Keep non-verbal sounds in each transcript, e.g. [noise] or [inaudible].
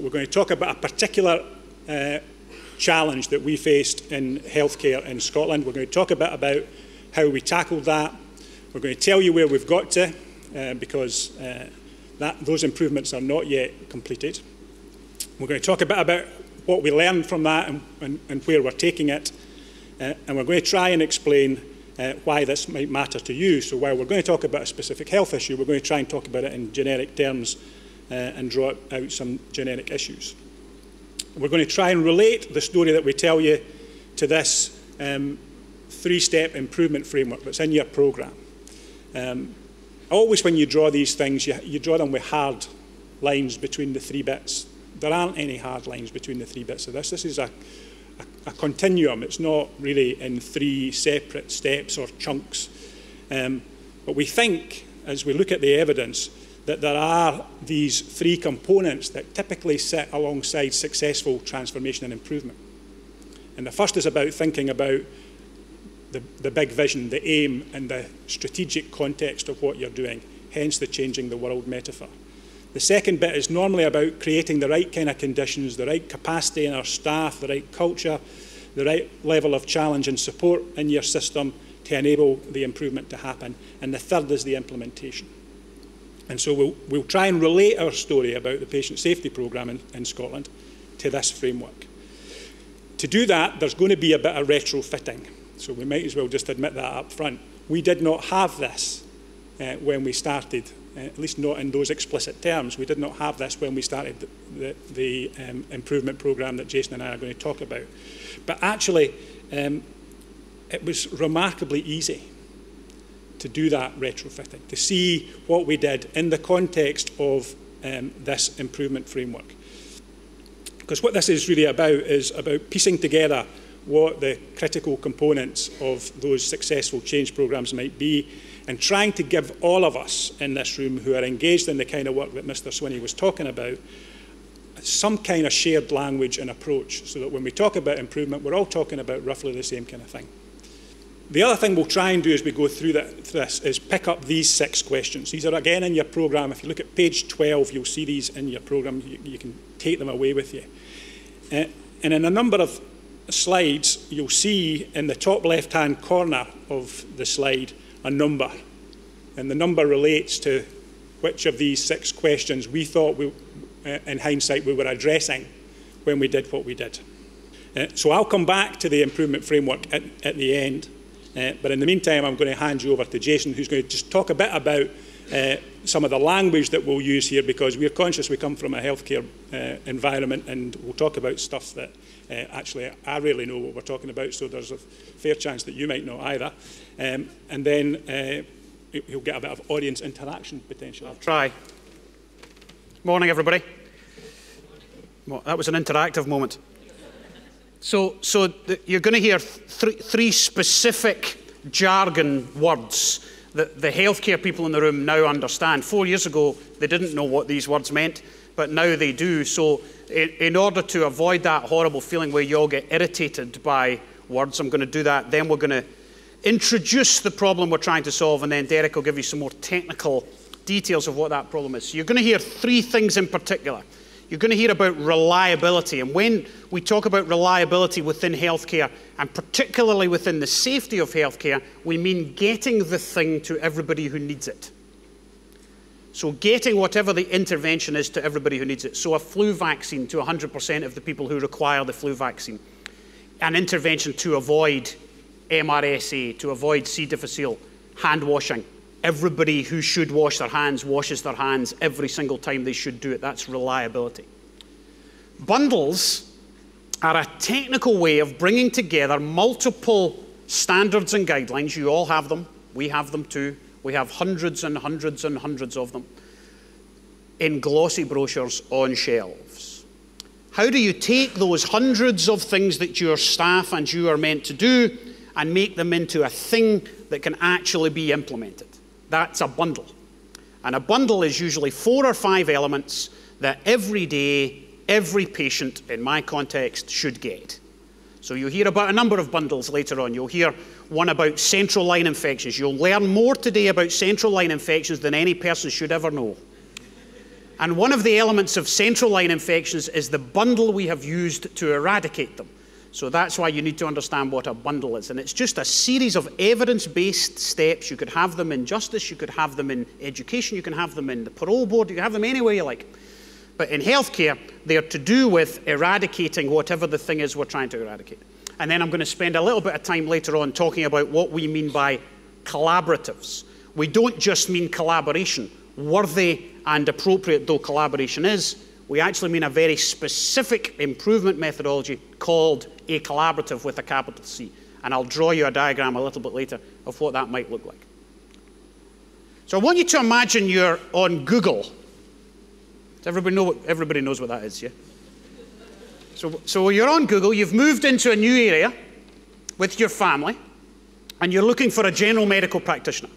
We're going to talk about a particular uh, challenge that we faced in healthcare in Scotland. We're going to talk a bit about how we tackled that. We're going to tell you where we've got to uh, because uh, that, those improvements are not yet completed. We're going to talk a bit about what we learned from that and, and, and where we're taking it. Uh, and we're going to try and explain uh, why this might matter to you. So while we're going to talk about a specific health issue, we're going to try and talk about it in generic terms uh, and draw out some generic issues. We're going to try and relate the story that we tell you to this um, three-step improvement framework that's in your programme. Um, always when you draw these things, you, you draw them with hard lines between the three bits. There aren't any hard lines between the three bits of this. This is a, a, a continuum. It's not really in three separate steps or chunks. Um, but we think, as we look at the evidence, that there are these three components that typically sit alongside successful transformation and improvement. And the first is about thinking about the, the big vision, the aim, and the strategic context of what you're doing, hence the changing the world metaphor. The second bit is normally about creating the right kind of conditions, the right capacity in our staff, the right culture, the right level of challenge and support in your system to enable the improvement to happen. And the third is the implementation. And so we'll, we'll try and relate our story about the patient safety programme in, in Scotland to this framework. To do that, there's going to be a bit of retrofitting. So we might as well just admit that up front. We did not have this uh, when we started, uh, at least not in those explicit terms. We did not have this when we started the, the, the um, improvement programme that Jason and I are going to talk about. But actually, um, it was remarkably easy to do that retrofitting, to see what we did in the context of um, this improvement framework. Because what this is really about is about piecing together what the critical components of those successful change programs might be and trying to give all of us in this room who are engaged in the kind of work that Mr Swinney was talking about some kind of shared language and approach so that when we talk about improvement, we're all talking about roughly the same kind of thing. The other thing we'll try and do as we go through that, this is pick up these six questions. These are again in your programme. If you look at page 12, you'll see these in your programme. You, you can take them away with you. Uh, and in a number of slides, you'll see in the top left-hand corner of the slide a number. And the number relates to which of these six questions we thought, we, uh, in hindsight, we were addressing when we did what we did. Uh, so I'll come back to the improvement framework at, at the end. Uh, but in the meantime, I'm going to hand you over to Jason, who's going to just talk a bit about uh, some of the language that we'll use here, because we're conscious we come from a healthcare uh, environment, and we'll talk about stuff that uh, actually I really know what we're talking about, so there's a fair chance that you might not either. Um, and then uh, he'll get a bit of audience interaction potentially. I'll try. Morning, everybody. Well, that was an interactive moment. So, so you're going to hear th three specific jargon words that the healthcare people in the room now understand. Four years ago, they didn't know what these words meant, but now they do. So, in, in order to avoid that horrible feeling where you all get irritated by words, I'm going to do that. Then we're going to introduce the problem we're trying to solve, and then Derek will give you some more technical details of what that problem is. So, you're going to hear three things in particular. You're going to hear about reliability. And when we talk about reliability within healthcare, and particularly within the safety of healthcare, we mean getting the thing to everybody who needs it. So, getting whatever the intervention is to everybody who needs it. So, a flu vaccine to 100% of the people who require the flu vaccine. An intervention to avoid MRSA, to avoid C. difficile, hand washing, everybody who should wash their hands washes their hands every single time they should do it. That's reliability. Bundles are a technical way of bringing together multiple standards and guidelines. You all have them. We have them too. We have hundreds and hundreds and hundreds of them in glossy brochures on shelves. How do you take those hundreds of things that your staff and you are meant to do and make them into a thing that can actually be implemented? That's a bundle. And a bundle is usually four or five elements that every day, every patient in my context should get. So you'll hear about a number of bundles later on. You'll hear one about central line infections. You'll learn more today about central line infections than any person should ever know. And one of the elements of central line infections is the bundle we have used to eradicate them. So that's why you need to understand what a bundle is. And it's just a series of evidence based steps. You could have them in justice, you could have them in education, you can have them in the parole board, you can have them anywhere you like. But in healthcare, they're to do with eradicating whatever the thing is we're trying to eradicate. And then I'm going to spend a little bit of time later on talking about what we mean by collaboratives. We don't just mean collaboration, worthy and appropriate though collaboration is. We actually mean a very specific improvement methodology called a collaborative with a capital C. And I'll draw you a diagram a little bit later of what that might look like. So I want you to imagine you're on Google. Does everybody know what, everybody knows what that is, yeah? So, so you're on Google, you've moved into a new area with your family, and you're looking for a general medical practitioner.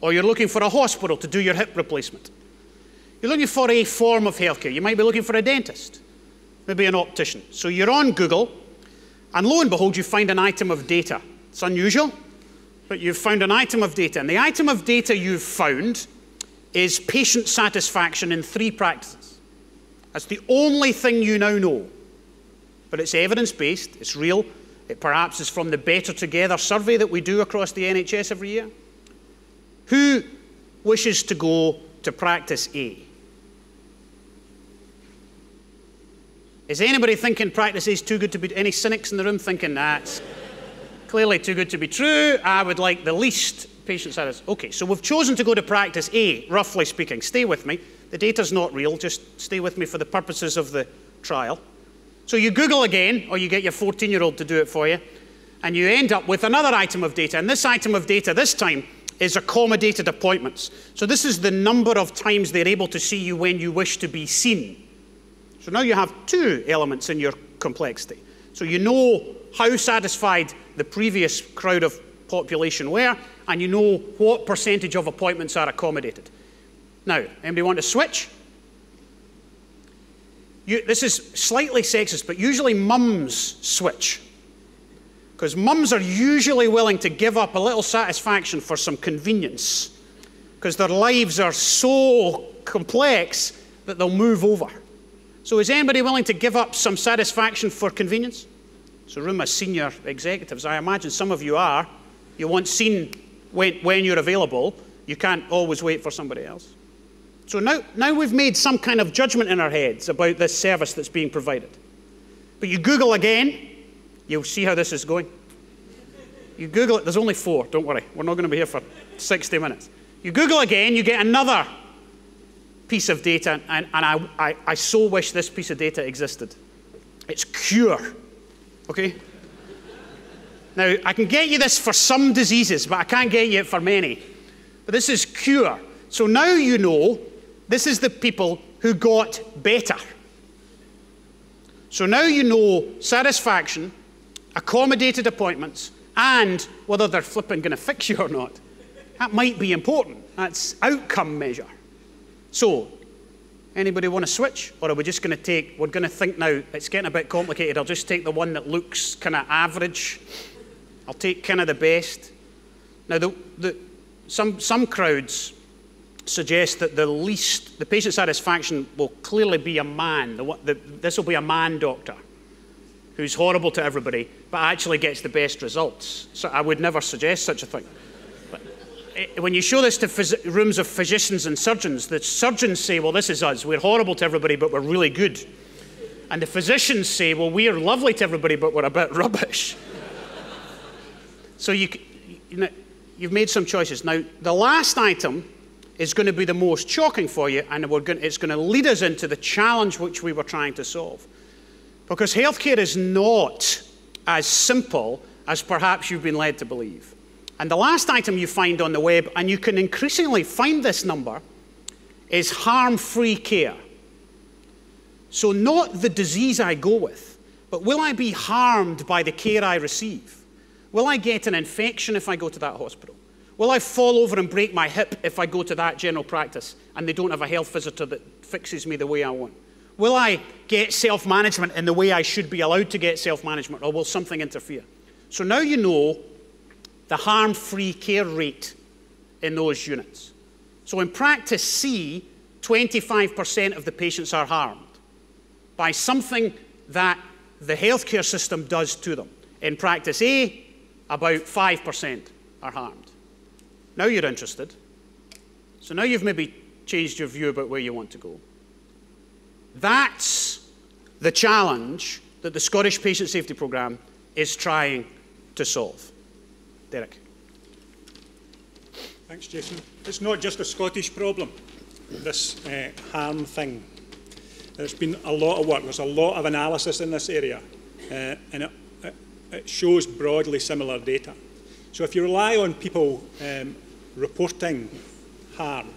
Or you're looking for a hospital to do your hip replacement. You're looking for a form of healthcare. You might be looking for a dentist maybe an optician. So you're on Google, and lo and behold, you find an item of data. It's unusual, but you've found an item of data. And the item of data you've found is patient satisfaction in three practices. That's the only thing you now know. But it's evidence based, it's real. It perhaps is from the Better Together survey that we do across the NHS every year. Who wishes to go to practice A? Is anybody thinking practice is too good to be, any cynics in the room thinking that's clearly too good to be true? I would like the least patient satisfaction. Okay, so we've chosen to go to practice A, roughly speaking. Stay with me. The data's not real, just stay with me for the purposes of the trial. So you Google again, or you get your 14 year old to do it for you, and you end up with another item of data. And this item of data this time is accommodated appointments. So this is the number of times they're able to see you when you wish to be seen. So now you have two elements in your complexity. So you know how satisfied the previous crowd of population were, and you know what percentage of appointments are accommodated. Now, anybody want to switch? You, this is slightly sexist, but usually mums switch. Because mums are usually willing to give up a little satisfaction for some convenience. Because their lives are so complex that they'll move over. So is anybody willing to give up some satisfaction for convenience? So room of senior executives, I imagine some of you are. You want seen when, when you're available. You can't always wait for somebody else. So now, now we've made some kind of judgment in our heads about this service that's being provided. But you Google again, you'll see how this is going. You Google it, there's only four, don't worry. We're not going to be here for 60 minutes. You Google again, you get another piece of data, and, and I, I, I so wish this piece of data existed. It's cure, okay? Now, I can get you this for some diseases, but I can't get you it for many. But this is cure. So now you know this is the people who got better. So now you know satisfaction, accommodated appointments, and whether they're flipping going to fix you or not. That might be important. That's outcome measure. So, anybody want to switch? Or are we just going to take, we're going to think now, it's getting a bit complicated. I'll just take the one that looks kind of average. I'll take kind of the best. Now, the, the, some, some crowds suggest that the least, the patient satisfaction will clearly be a man. This will be a man doctor who's horrible to everybody, but actually gets the best results. So I would never suggest such a thing. Eh, when you show this to rooms of physicians and surgeons, the surgeons say, well, this is us. We're horrible to everybody, but we're really good. And the physicians say, well, we're lovely to everybody, but we're a bit [laughs] rubbish. so you, you know, you've made some choices. Now, the last item is going to be the most shocking for you, and going, it's going to lead us into the challenge which we were trying to solve. Because healthcare is not as simple as perhaps you've been led to believe. And the last item you find on the web, and you can increasingly find this number, is harm free care. So, not the disease I go with, but will I be harmed by the care I receive? Will I get an infection if I go to that hospital? Will I fall over and break my hip if I go to that general practice and they don't have a health visitor that fixes me the way I want? Will I get self management in the way I should be allowed to get self management, or will something interfere? So now you know the harm free care rate in those units. So in practice C, 25% of the patients are harmed by something that the healthcare system does to them. In practice A, about 5% are harmed. Now you're interested. So now you've maybe changed your view about where you want to go. That's the challenge that the Scottish Patient Safety Programme is trying to solve. Derek. Thanks, Jason. It's not just a Scottish problem, this uh, harm thing. There's been a lot of work, there's a lot of analysis in this area, uh, and it, it, shows broadly similar data. So if you rely on people um, reporting harm,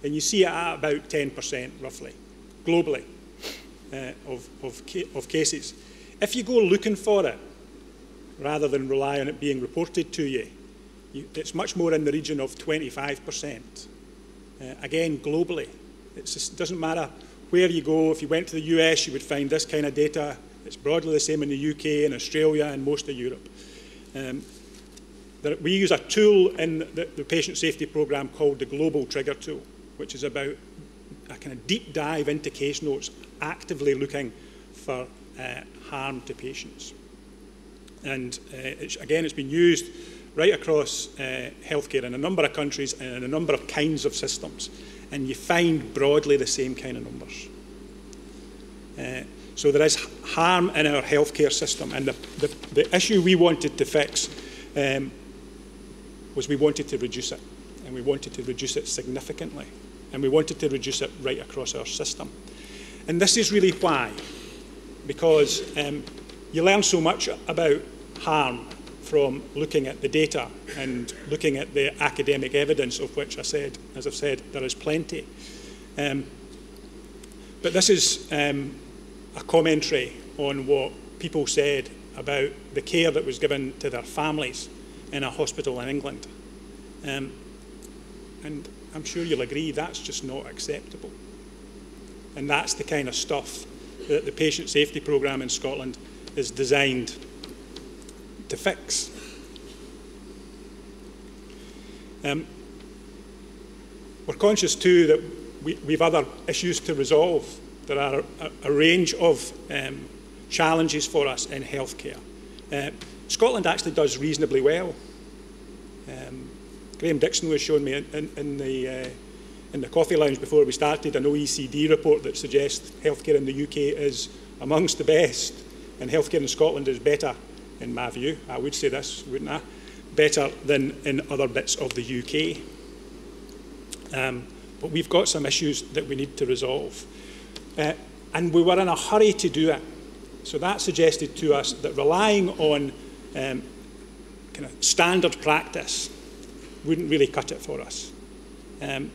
then you see it at about 10% roughly, globally, uh, of, of, ca of cases. If you go looking for it, rather than rely on it being reported to you, you it's much more in the region of 25%. Uh, again, globally. It doesn't matter where you go. If you went to the US, you would find this kind of data. It's broadly the same in the UK and Australia and most of Europe. Um, there, we use a tool in the, the patient safety program called the Global Trigger Tool, which is about a kind of deep dive into case notes, actively looking for uh, harm to patients. And uh, it's, again, it's been used right across uh, healthcare in a number of countries and in a number of kinds of systems. And you find broadly the same kind of numbers. Uh, so there is harm in our healthcare system. And the, the, the issue we wanted to fix um, was we wanted to reduce it. And we wanted to reduce it significantly. And we wanted to reduce it right across our system. And this is really why. Because um, you learn so much about harm from looking at the data and looking at the academic evidence of which I said, as I've said, there is plenty. Um, but this is um, a commentary on what people said about the care that was given to their families in a hospital in England. Um, and I'm sure you'll agree that's just not acceptable. And that's the kind of stuff that the patient safety programme in Scotland is designed to fix. Um, we're conscious too that we, have other issues to resolve. There are a, a range of um, challenges for us in healthcare. Uh, Scotland actually does reasonably well. Um, Graham Dixon was showing me in, in, in the, uh, in the coffee lounge before we started an OECD report that suggests healthcare in the UK is amongst the best and healthcare in Scotland is better, in my view. I would say this, wouldn't I? Better than in other bits of the UK. Um, but we've got some issues that we need to resolve. Uh, and we were in a hurry to do it. So that suggested to us that relying on um, kind of standard practice wouldn't really cut it for us. Um,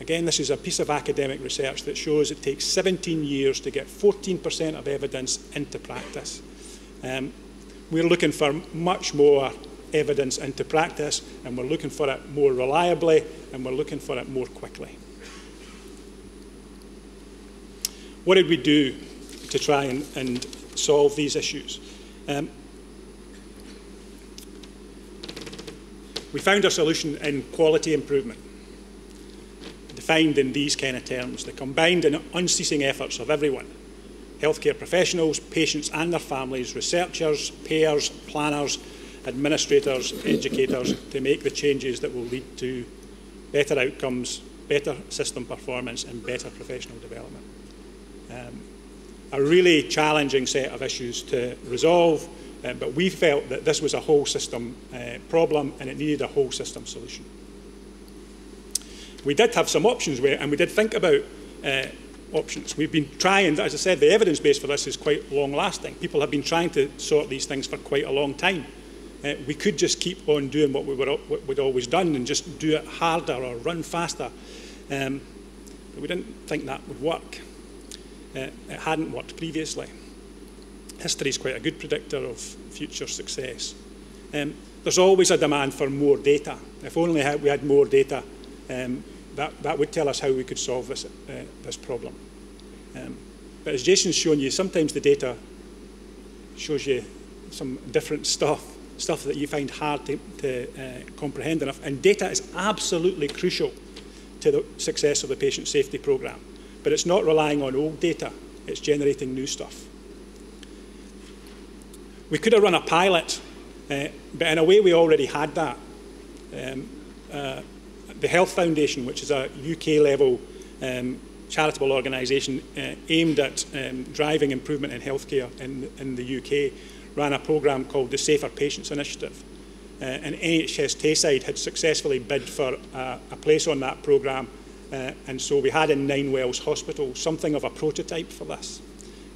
Again, this is a piece of academic research that shows it takes 17 years to get 14% of evidence into practice. Um, we're looking for much more evidence into practice, and we're looking for it more reliably, and we're looking for it more quickly. What did we do to try and, and solve these issues? Um, we found a solution in quality improvement defined in these kind of terms, the combined and unceasing efforts of everyone, healthcare professionals, patients and their families, researchers, payers, planners, administrators, educators, to make the changes that will lead to better outcomes, better system performance and better professional development. Um, a really challenging set of issues to resolve, uh, but we felt that this was a whole system uh, problem and it needed a whole system solution we did have some options where, and we did think about uh, options. We've been trying, as I said, the evidence base for this is quite long lasting. People have been trying to sort these things for quite a long time. Uh, we could just keep on doing what we were what we'd always done and just do it harder or run faster. Um, but we didn't think that would work. Uh, it hadn't worked previously. History is quite a good predictor of future success. Um, there's always a demand for more data. If only we had more data, um, that, that would tell us how we could solve this, uh, this problem. Um, but as Jason's shown you, sometimes the data shows you some different stuff, stuff that you find hard to, to uh, comprehend enough. And data is absolutely crucial to the success of the patient safety programme. But it's not relying on old data, it's generating new stuff. We could have run a pilot, uh, but in a way we already had that. Um, uh, the Health Foundation, which is a UK level um, charitable organisation uh, aimed at um, driving improvement in healthcare in, in the UK, ran a programme called the Safer Patients Initiative. Uh, and NHS Tayside had successfully bid for uh, a place on that programme. Uh, and so we had in Ninewells Hospital something of a prototype for this.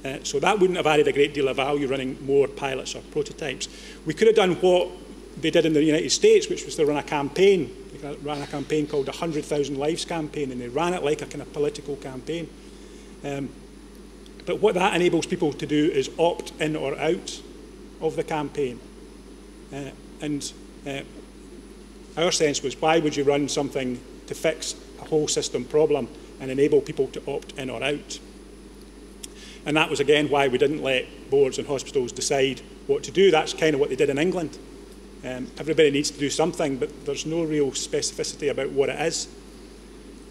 Uh, so that wouldn't have added a great deal of value running more pilots or prototypes. We could have done what they did in the United States, which was to run a campaign. Ran a campaign called the 100,000 Lives campaign, and they ran it like a kind of political campaign. Um, but what that enables people to do is opt in or out of the campaign. Uh, and uh, our sense was, why would you run something to fix a whole system problem and enable people to opt in or out? And that was again why we didn't let boards and hospitals decide what to do. That's kind of what they did in England. Um, everybody needs to do something, but there's no real specificity about what it is.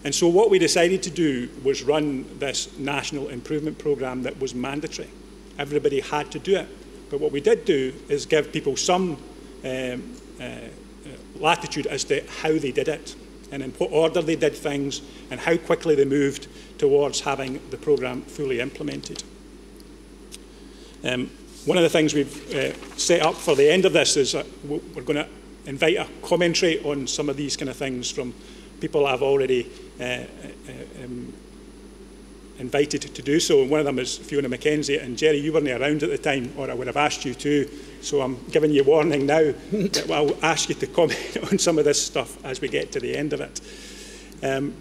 And so what we decided to do was run this national improvement programme that was mandatory. Everybody had to do it. But what we did do is give people some um, uh, uh, latitude as to how they did it and in what order they did things and how quickly they moved towards having the programme fully implemented. Um, one of the things we've uh, set up for the end of this is that we're going to invite a commentary on some of these kind of things from people I've already uh, uh, um, invited to do so. And one of them is Fiona McKenzie. And Jerry, you weren't around at the time, or I would have asked you to. So I'm giving you warning now [laughs] that I'll ask you to comment [laughs] on some of this stuff as we get to the end of it. Um,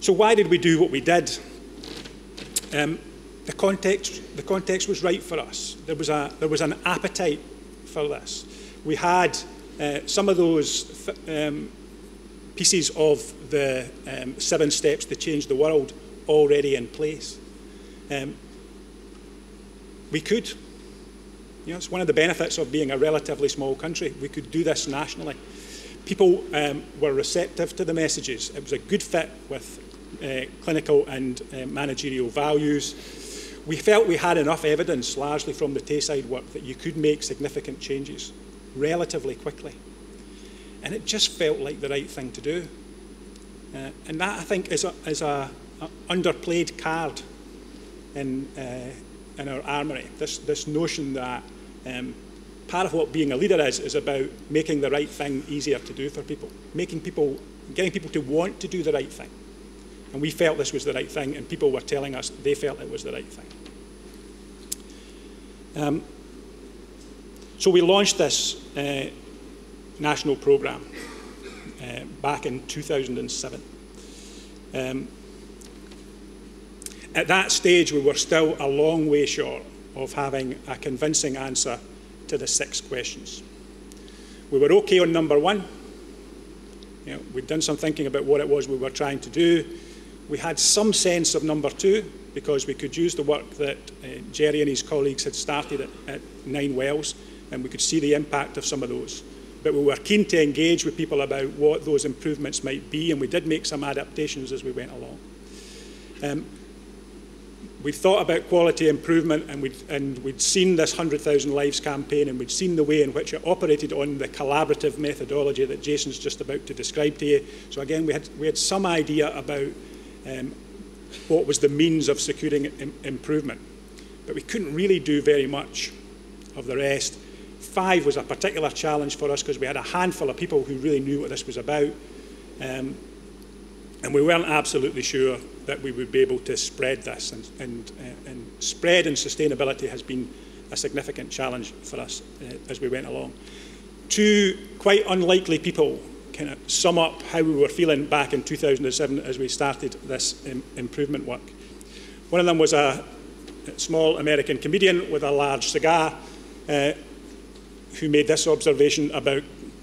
so why did we do what we did? Um, the context, the context was right for us. There was, a, there was an appetite for this. We had uh, some of those um, pieces of the um, seven steps to change the world already in place. Um, we could. You know, it's one of the benefits of being a relatively small country. We could do this nationally. People um, were receptive to the messages. It was a good fit with uh, clinical and uh, managerial values we felt we had enough evidence, largely from the Tayside work, that you could make significant changes relatively quickly. And it just felt like the right thing to do. Uh, and that, I think, is a, is a, a underplayed card in, uh, in our armoury. This, this notion that um, part of what being a leader is, is about making the right thing easier to do for people, making people, getting people to want to do the right thing. And we felt this was the right thing, and people were telling us they felt it was the right thing. Um, so we launched this uh, national programme uh, back in 2007. Um, at that stage, we were still a long way short of having a convincing answer to the six questions. We were okay on number one. You know, we'd done some thinking about what it was we were trying to do. We had some sense of number two because we could use the work that uh, Jerry and his colleagues had started at, at Ninewells and we could see the impact of some of those. But we were keen to engage with people about what those improvements might be and we did make some adaptations as we went along. Um, we thought about quality improvement and we'd, and we'd seen this 100,000 Lives campaign and we'd seen the way in which it operated on the collaborative methodology that Jason's just about to describe to you. So again, we had, we had some idea about um, what was the means of securing Im improvement. But we couldn't really do very much of the rest. Five was a particular challenge for us because we had a handful of people who really knew what this was about. Um, and we weren't absolutely sure that we would be able to spread this. And, and, uh, and spread and sustainability has been a significant challenge for us uh, as we went along. Two quite unlikely people kind of sum up how we were feeling back in 2007 as we started this Im improvement work. One of them was a small American comedian with a large cigar uh, who made this observation about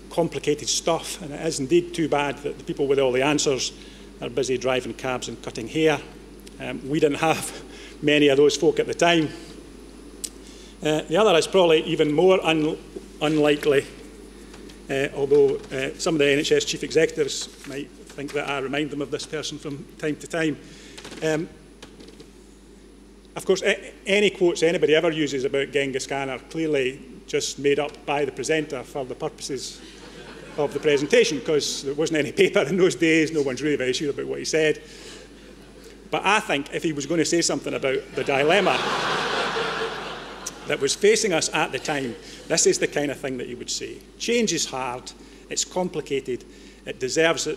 complicated stuff. And it is indeed too bad that the people with all the answers are busy driving cabs and cutting hair. Um, we didn't have [laughs] many of those folk at the time. Uh, the other is probably even more un unlikely uh, although uh, some of the NHS chief executives might think that I remind them of this person from time to time. Um, of course, any quotes anybody ever uses about Genghis Khan are clearly just made up by the presenter for the purposes of the presentation, because there wasn't any [laughs] paper in those days, no one's really very sure about what he said. But I think if he was going to say something about the dilemma that was facing us at the time, this is the kind of thing that he would say. Change is hard, it's complicated, it deserves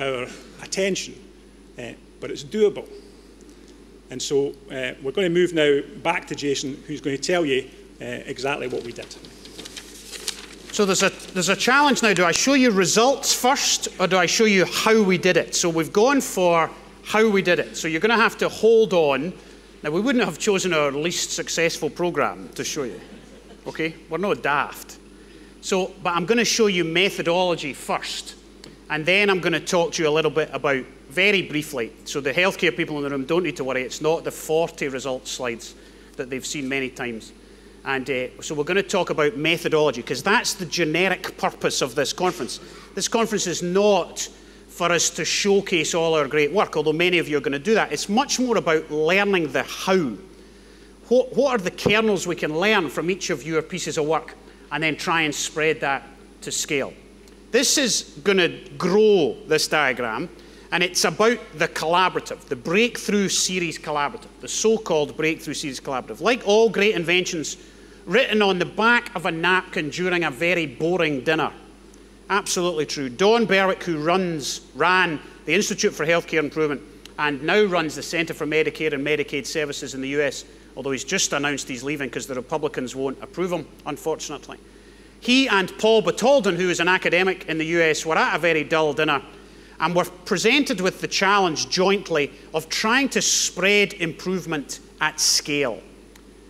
our attention, uh, but it's doable. And so uh, we're going to move now back to Jason, who's going to tell you uh, exactly what we did. So there's a, there's a challenge now. Do I show you results first, or do I show you how we did it? So we've gone for how we did it. So you're going to have to hold on. Now, we wouldn't have chosen our least successful program to show you. Okay? We're not daft. So, but I'm going to show you methodology first. And then I'm going to talk to you a little bit about, very briefly, so the healthcare people in the room don't need to worry. It's not the 40 results slides that they've seen many times. And uh, so we're going to talk about methodology, because that's the generic purpose of this conference. This conference is not for us to showcase all our great work, although many of you are going to do that. It's much more about learning the how. What, what are the kernels we can learn from each of your pieces of work and then try and spread that to scale? This is going to grow this diagram, and it's about the collaborative, the Breakthrough Series Collaborative, the so called Breakthrough Series Collaborative. Like all great inventions, written on the back of a napkin during a very boring dinner Absolutely true. Don Berwick, who runs, ran the Institute for Healthcare Improvement and now runs the Centre for Medicare and Medicaid Services in the US, although he's just announced he's leaving because the Republicans won't approve him, unfortunately. He and Paul Batalden, who is an academic in the US, were at a very dull dinner and were presented with the challenge jointly of trying to spread improvement at scale.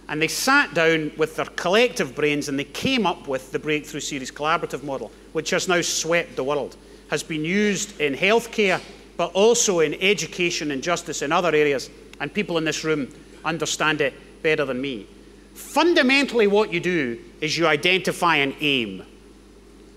And they sat down with their collective brains and they came up with the Breakthrough Series collaborative model, which has now swept the world, has been used in healthcare, but also in education and justice in other areas. And people in this room understand it better than me. Fundamentally, what you do is you identify an aim.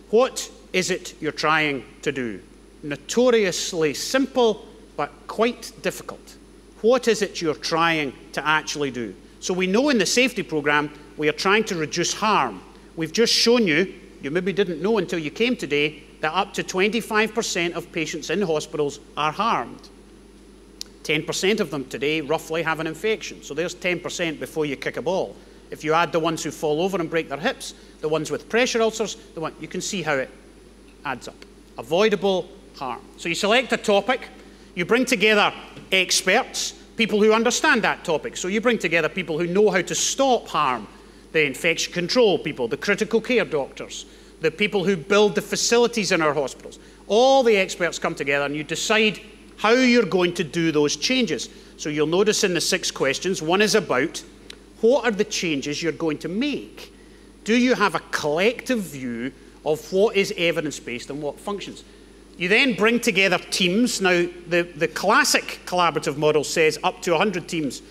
What is it you're trying to do? Notoriously simple, but quite difficult. What is it you're trying to actually do? So we know in the safety program we are trying to reduce harm. We've just shown you, you maybe didn't know until you came today, that up to 25% of patients in hospitals are harmed. 10% of them today roughly have an infection. So there's 10% before you kick a ball. If you add the ones who fall over and break their hips, the ones with pressure ulcers, the one, you can see how it adds up. Avoidable harm. So you select a topic, you bring together experts, people who understand that topic. So you bring together people who know how to stop harm, the infection control people, the critical care doctors, the people who build the facilities in our hospitals. All the experts come together and you decide how you're going to do those changes. So you'll notice in the six questions, one is about what are the changes you're going to make? Do you have a collective view of what is evidence based and what functions? You then bring together teams. Now, the, the classic collaborative model says up to 100 teams.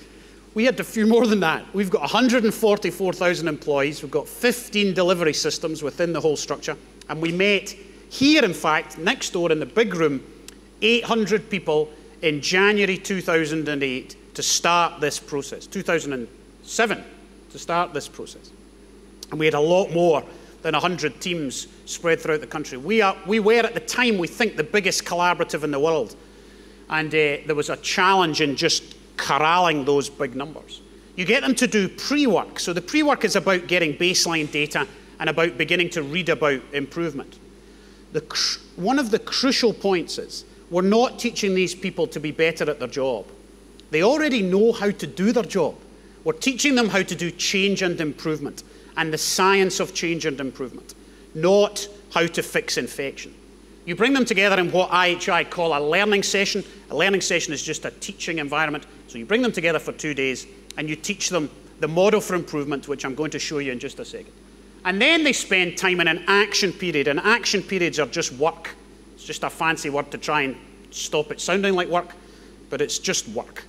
We had a few more than that. We've got 144,000 employees. We've got 15 delivery systems within the whole structure. And we met here, in fact, next door in the big room, 800 people in January 2008 to start this process, 2007 to start this process. And we had a lot more than 100 teams spread throughout the country. We, are, we were at the time, we think, the biggest collaborative in the world. And uh, there was a challenge in just corralling those big numbers. You get them to do pre work. So the pre work is about getting baseline data and about beginning to read about improvement. One of the crucial points is we're not teaching these people to be better at their job. They already know how to do their job. We're teaching them how to do change and improvement and the science of change and improvement, not how to fix infection. You bring them together in what IHI call a learning session. A learning session is just a teaching environment. So you bring them together for two days and you teach them the model for improvement, which I'm going to show you in just a second. And then they spend time in an action period. And action periods are just work. It's just a fancy word to try and stop it sounding like work, but it's just work.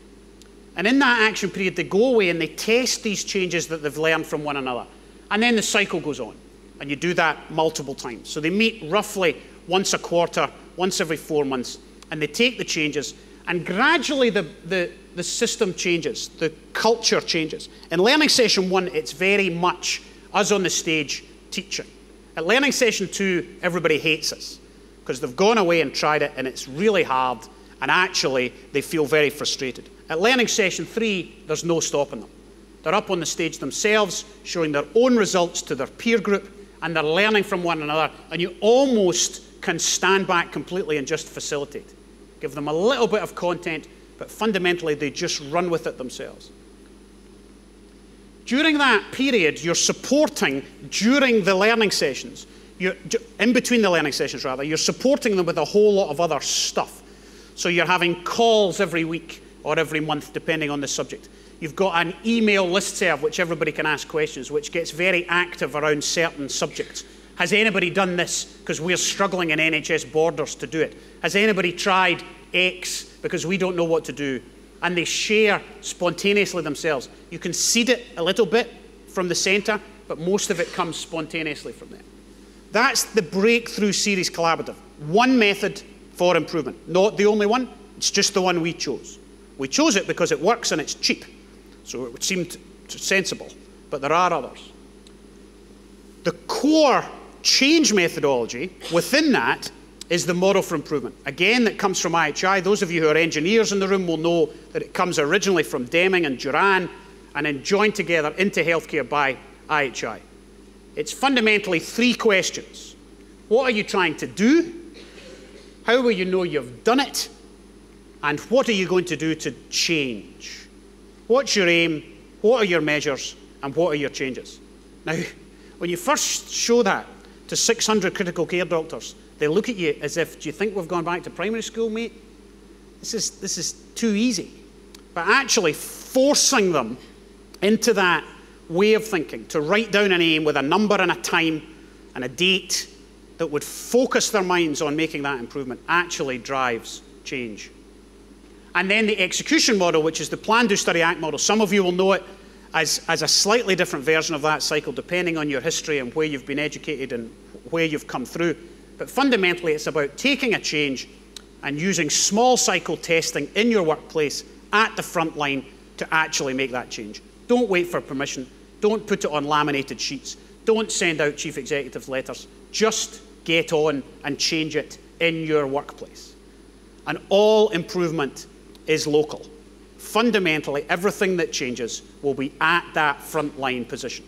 And in that action period, they go away and they test these changes that they've learned from one another. And then the cycle goes on. And you do that multiple times. So they meet roughly once a quarter, once every four months. and they take the changes, and gradually the, the, the system changes, the culture changes. In learning session one, it's very much us on the stage teaching. At learning session two, everybody hates us because they've gone away and tried it and it's really hard and actually they feel very frustrated. At learning session three, there's no stopping them. They're up on the stage themselves, showing their own results to their peer group, and they're learning from one another, and you almost can stand back completely and just facilitate. Give them a little bit of content, but fundamentally they just run with it themselves. During that period, you're supporting, during the learning sessions, You're, in between the learning sessions rather, you're supporting them with a whole lot of other stuff. So you're having calls every week or every month, depending on the subject. You've got an email listserv which everybody can ask questions, which gets very active around certain subjects. Has anybody done this? Because we're struggling in NHS borders to do it. Has anybody tried X? Because we don't know what to do and they share spontaneously themselves. You can seed it a little bit from the centre, but most of it comes spontaneously from there. That's the Breakthrough Series Collaborative. One method for improvement. Not the only one, it's just the one we chose. We chose it because it works and it's cheap. So it seemed sensible, but there are others. The core change methodology within that is the model for improvement. Again, that comes from IHI. Those of you who are engineers in the room will know that it comes originally from Deming and Juran and then joined together into healthcare by IHI. It's fundamentally three questions. What are you trying to do? How will you know you've done it? And what are you going to do to change? What's your aim? What are your measures? And what are your changes? Now, when you first show that to 600 critical care doctors, they look at you as if, do you think we've gone back to primary school, mate? This is, this is too easy. But actually forcing them into that way of thinking, to write down an aim with a number and a time and a date that would focus their minds on making that improvement, actually drives change. And then the execution model, which is the plan, do, study, act model. Some of you will know it as, as a slightly different version of that cycle, depending on your history and where you've been educated and where you've come through. But fundamentally, it's about taking a change and using small cycle testing in your workplace at the front line to actually make that change. Don't wait for permission. Don't put it on laminated sheets. Don't send out chief executives letters. Just get on and change it in your workplace. And all improvement is local. Fundamentally, everything that changes will be at that front line position.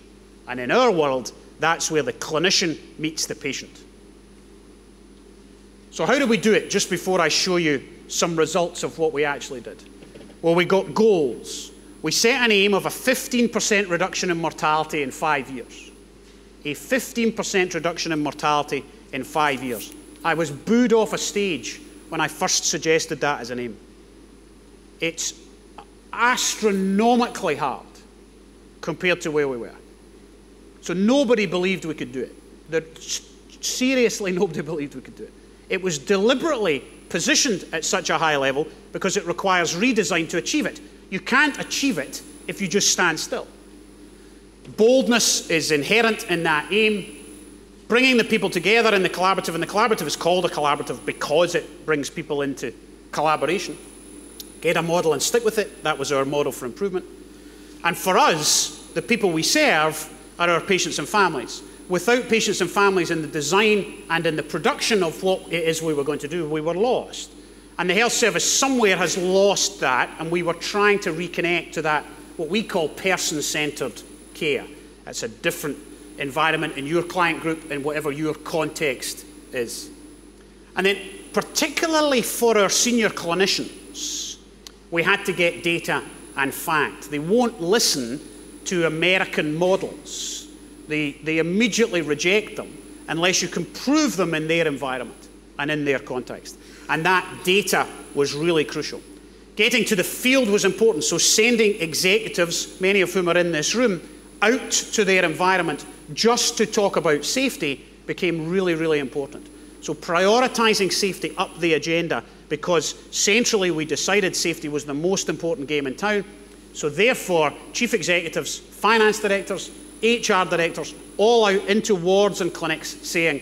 And in our world, that's where the clinician meets the patient. So, how did we do it? Just before I show you some results of what we actually did. Well, we got goals. We set an aim of a 15% reduction in mortality in five years. A 15% reduction in mortality in five years. I was booed off a stage when I first suggested that as an aim. It's astronomically hard compared to where we were. So nobody believed we could do it. Seriously, [laughs] nobody believed we could do it. It was deliberately positioned at such a high level because it requires redesign to achieve it. You can't achieve it if you just stand still. Boldness is inherent in that aim. Bringing the people together in the collaborative, and the collaborative is called a collaborative because it brings people into collaboration. Get a model and stick with it. That was our model for improvement. And for us, the people we serve are our patients and families without patients and families in the design and in the production of what it is we were going to do, we were lost. And the health service somewhere has lost that, and we were trying to reconnect to that, what we call person centered care. That's a different environment in your client group and whatever your context is. And then, particularly for our senior clinicians, we had to get data and fact. They won't listen to American models they, they immediately reject them unless you can prove them in their environment and in their context. And that data was really crucial. Getting to the field was important, so sending executives, many of whom are in this room, out to their environment just to talk about safety became really, really important. So prioritising safety up the agenda because centrally we decided safety was the most important game in town. So therefore, chief executives, finance directors, HR directors all out into wards and clinics saying,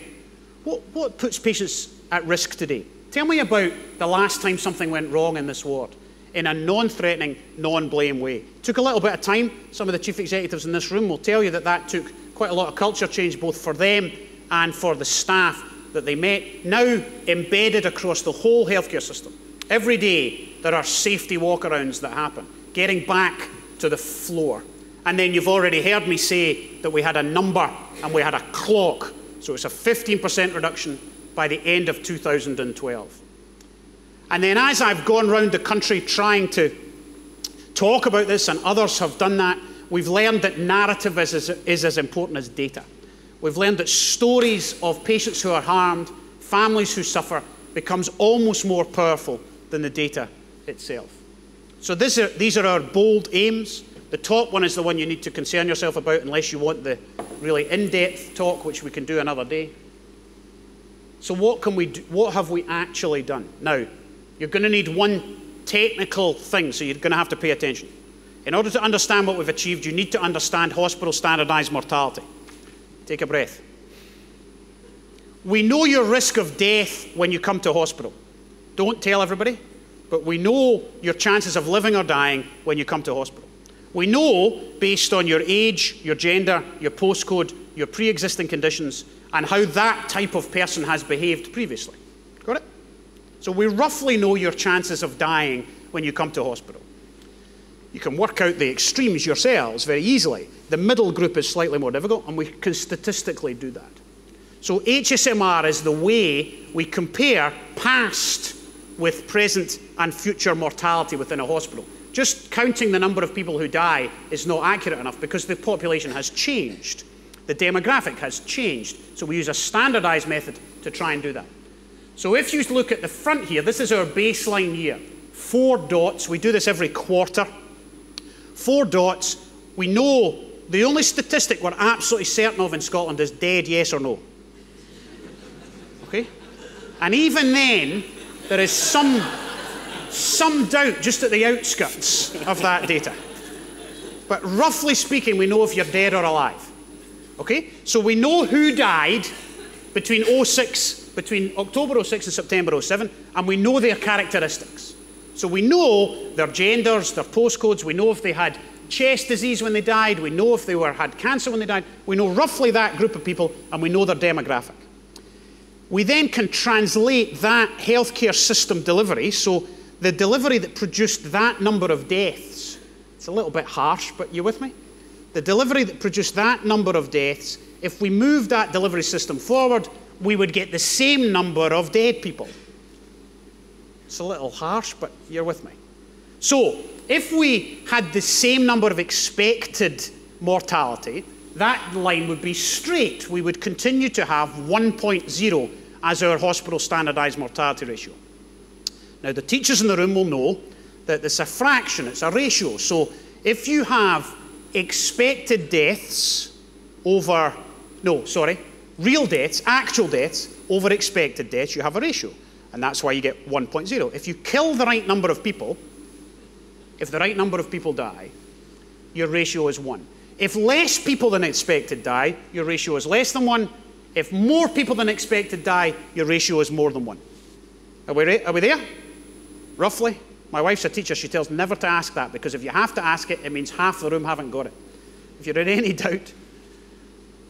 what, what puts patients at risk today? Tell me about the last time something went wrong in this ward in a non threatening, non blame way. It took a little bit of time. Some of the chief executives in this room will tell you that that took quite a lot of culture change, both for them and for the staff that they met, now embedded across the whole healthcare system. Every day there are safety walkarounds that happen, getting back to the floor. And then you've already heard me say that we had a number and we had a clock. So it's a 15% reduction by the end of 2012. And then as I've gone around the country trying to talk about this, and others have done that, we've learned that narrative is, is, is as important as data. We've learned that stories of patients who are harmed, families who suffer, becomes almost more powerful than the data itself. So are, these are our bold aims. The top one is the one you need to concern yourself about unless you want the really in-depth talk, which we can do another day. So what, can we do, what have we actually done? Now, you're going to need one technical thing, so you're going to have to pay attention. In order to understand what we've achieved, you need to understand hospital standardized mortality. Take a breath. We know your risk of death when you come to hospital. Don't tell everybody, but we know your chances of living or dying when you come to hospital. We know, based on your age, your gender, your postcode, your pre existing conditions, and how that type of person has behaved previously. Got it? So we roughly know your chances of dying when you come to hospital. You can work out the extremes yourselves very easily. The middle group is slightly more difficult, and we can statistically do that. So HSMR is the way we compare past with present and future mortality within a hospital. Just counting the number of people who die is not accurate enough because the population has changed. The demographic has changed. So we use a standardized method to try and do that. So if you look at the front here, this is our baseline year. Four dots. We do this every quarter. Four dots. We know the only statistic we're absolutely certain of in Scotland is dead, yes or no. Okay? And even then, there is some, some doubt just at the outskirts of that data. But roughly speaking, we know if you're dead or alive. Okay? So we know who died between 06, between October 06 and September 07, and we know their characteristics. So we know their genders, their postcodes, we know if they had chest disease when they died, we know if they were, had cancer when they died, we know roughly that group of people, and we know their demographic. We then can translate that healthcare system delivery, so the delivery that produced that number of deaths, it's a little bit harsh, but you with me? The delivery that produced that number of deaths, if we move that delivery system forward, we would get the same number of dead people. It's a little harsh, but you're with me. So, if we had the same number of expected mortality, that line would be straight. We would continue to have 1.0 as our hospital standardised mortality ratio. Now, the teachers in the room will know that it's a fraction, it's a ratio. So, if you have expected deaths over, no, sorry, real deaths, actual deaths over expected deaths, you have a ratio. And that's why you get 1.0. If you kill the right number of people, if the right number of people die, your ratio is 1. If less people than expected die, your ratio is less than 1. If more people than expected die, your ratio is more than 1. Are we, are we there? Roughly? My wife's a teacher. She tells never to ask that because if you have to ask it, it means half the room haven't got it. If you're in any [laughs] doubt,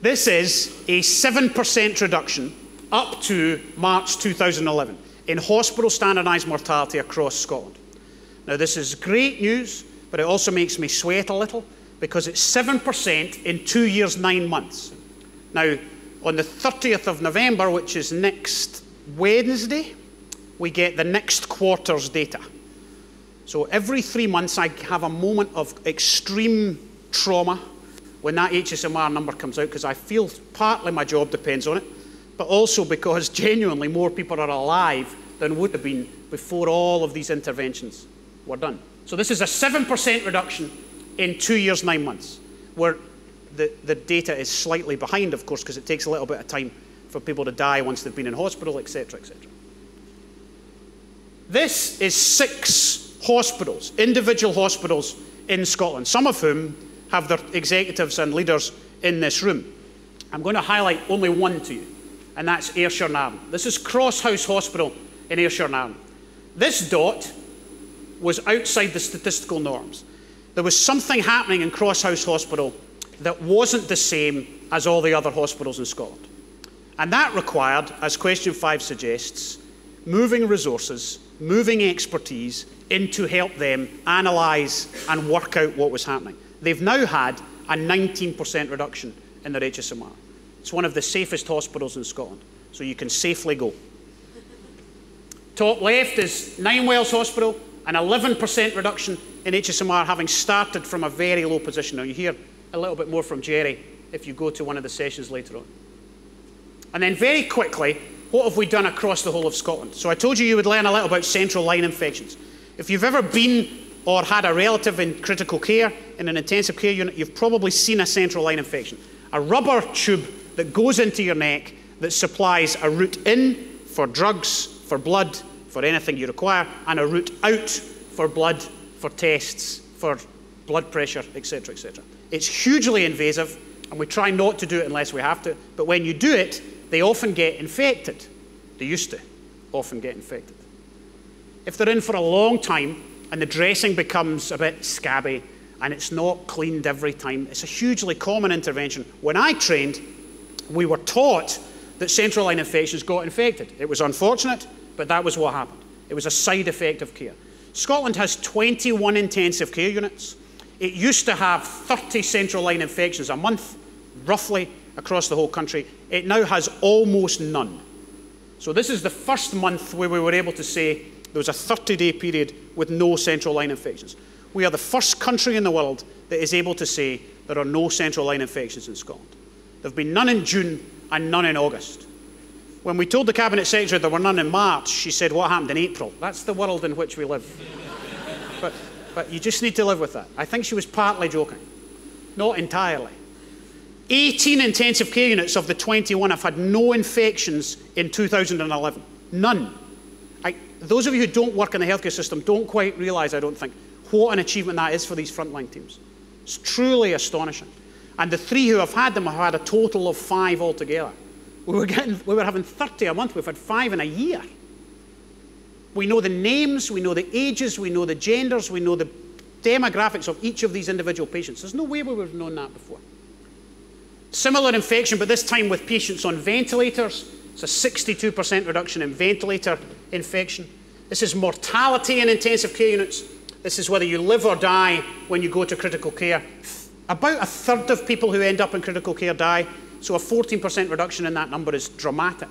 this is a 7% reduction up to March 2011 in hospital standardised mortality across Scotland. Now, this is great news, but it also makes me sweat a little because it's 7% in two years, nine months. Now, on the 30th of November, which is next Wednesday, we get the next quarter's data. So every three months, I have a moment of extreme trauma when that HSMR number comes out because I feel partly my job depends on it, but also because [laughs] genuinely more people are alive than would have been before all of these interventions were done. So this is a 7% reduction in two years, nine months, where the, the data is slightly behind, of course, because it takes a little bit of time for people to die once they've been in hospital, etc., etc. This is six hospitals, individual hospitals in Scotland, some of whom have their executives and leaders in this room. I'm going to highlight only one to you, and that's Ayrshire and Arran. This is Crosshouse Hospital in Ayrshire and. This dot was outside the statistical norms. There was something happening in Crosshouse Hospital that wasn't the same as all the other hospitals in Scotland. And that required, as question five suggests, moving resources, moving expertise in to help them analyse and work out what was happening. They've now had a 19% reduction in their HSMR. It's one of the safest hospitals in Scotland, so you can safely go. Top left is Ninewells Hospital, an 11% reduction in HSMR, having started from a very low position. Now, you hear a little bit more from Gerry if you go to one of the sessions later on. And then, very quickly, what have we done across the whole of Scotland? So, I told you you would learn a little about central line infections. If you've ever been or had a relative in critical care in an intensive care unit, you've probably seen a central line infection. A rubber tube that goes into your neck that supplies a route in for drugs, for blood, for anything you require, and a route out for blood, for tests, for blood pressure, etc., etc. It's hugely invasive, and we try not to do it unless we have to. But when you do it, they often get infected. They used to often get infected. If they're in for a long time and the dressing becomes a bit scabby and it's not cleaned every time, it's a hugely common intervention. When I trained, we were taught that central line infections got infected. It was unfortunate, but that was what happened. It was a side effect of care. Scotland has 21 intensive care units. It used to have 30 central line infections a month, roughly, across the whole country. It now has almost none. So, this is the first month where we were able to say there was a 30 day period with no central line infections. We are the first country in the world that is able to say there are no central line infections in Scotland. There have been none in June and none in August. When we told the Cabinet Secretary there were none in March, she said, What happened in April? That's the world in which we live. [laughs] but, but you just need to live with that. I think she was partly joking, not entirely. 18 intensive care units of the 21 have had no infections in 2011. None. I, those of you who don't work in the healthcare system don't quite realise, I don't think, what an achievement that is for these frontline teams. It's truly astonishing. And the three who have had them have had a total of five altogether. We were, getting, we were having 30 a month, we've had five in a year. We know the names, we know the ages, we know the genders, we know the demographics of each of these individual patients. There's no way we would have known that before. Similar infection, but this time with patients on ventilators. It's a 62% reduction in ventilator infection. This is mortality in intensive care units. This is whether you live or die when you go to critical care. About a third of people who end up in critical care die, so a 14% reduction in that number is dramatic.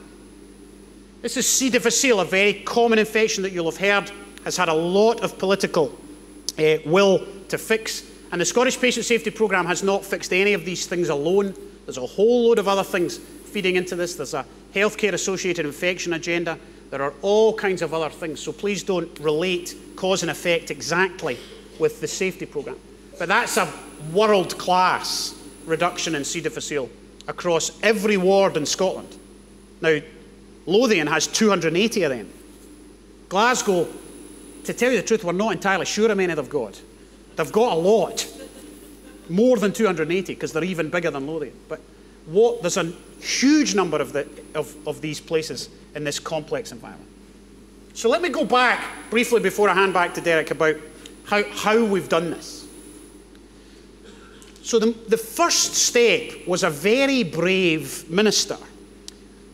This is C. difficile, a very common infection that you'll have heard has had a lot of political uh, will to fix. And the Scottish Patient Safety Programme has not fixed any of these things alone. There's a whole load of other things feeding into this. There's a healthcare associated infection agenda. There are all kinds of other things. So please don't relate cause and effect exactly with the safety programme. But that's a world class reduction in C. difficile across every ward in Scotland. Now, Lothian has 280 of them. Glasgow, to tell you the truth, we're not entirely sure how many they've got. They've got a lot, more than 280, because they're even bigger than Lothian. But what, there's a huge number of, the, of, of these places in this complex environment. So let me go back briefly before I hand back to Derek about how, how we've done this. So the, the first step was a very brave minister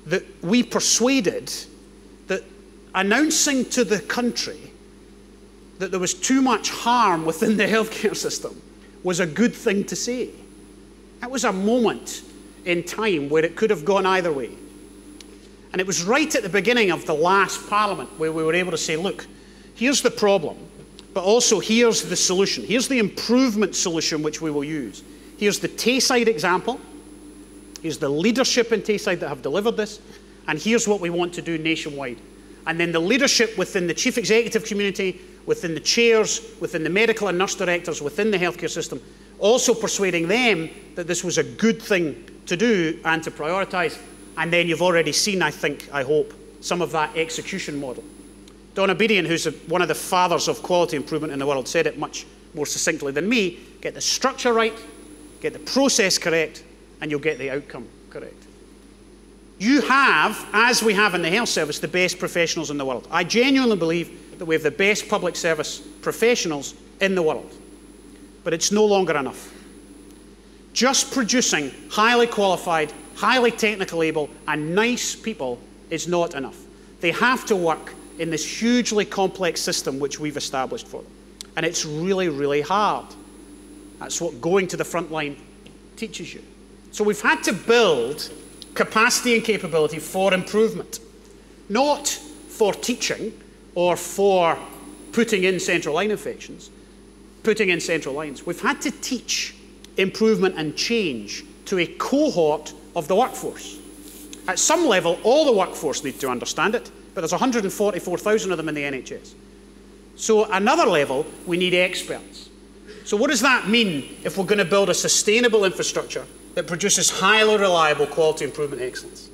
that we persuaded that announcing to the country that there was too much harm within the [laughs] healthcare system was a good thing to say. That was a moment in time where it could have gone either way. And it was right at the beginning of the last parliament where we were able to say, look, here's the problem, but also here's the solution. Here's the improvement solution which we will use. Here's the Tayside example. Here's the leadership in Tayside that have delivered this. And here's what we want to do nationwide. And then the leadership within the chief executive community, within the chairs, within the medical and nurse directors, within the healthcare system, also persuading them that this was a good thing to do and to prioritise. And then you've already seen, I think, I hope, some of that execution model. Donabedian, who's a, one of the fathers of quality improvement in the world, said it much more succinctly than me get the structure right, get the process correct, and you'll get the outcome correct. You have, as we have in the health service, the best professionals in the world. I genuinely believe that we have the best public service professionals in the world. But it's no longer enough. Just producing highly qualified, highly technically able, and nice people is not enough. They have to work in this hugely complex system which we've established for them. And it's really, really hard. That's what going to the front line teaches you. So we've had to build capacity and capability for improvement, not for teaching or for putting in central line infections, putting in central lines. We've had to teach improvement and change to a cohort of the workforce. At some level, all the workforce need to understand it, but there's 144,000 of them in the NHS. So, another level, we need experts. So, what does that mean if we're going to build a sustainable infrastructure that produces highly reliable quality improvement excellence?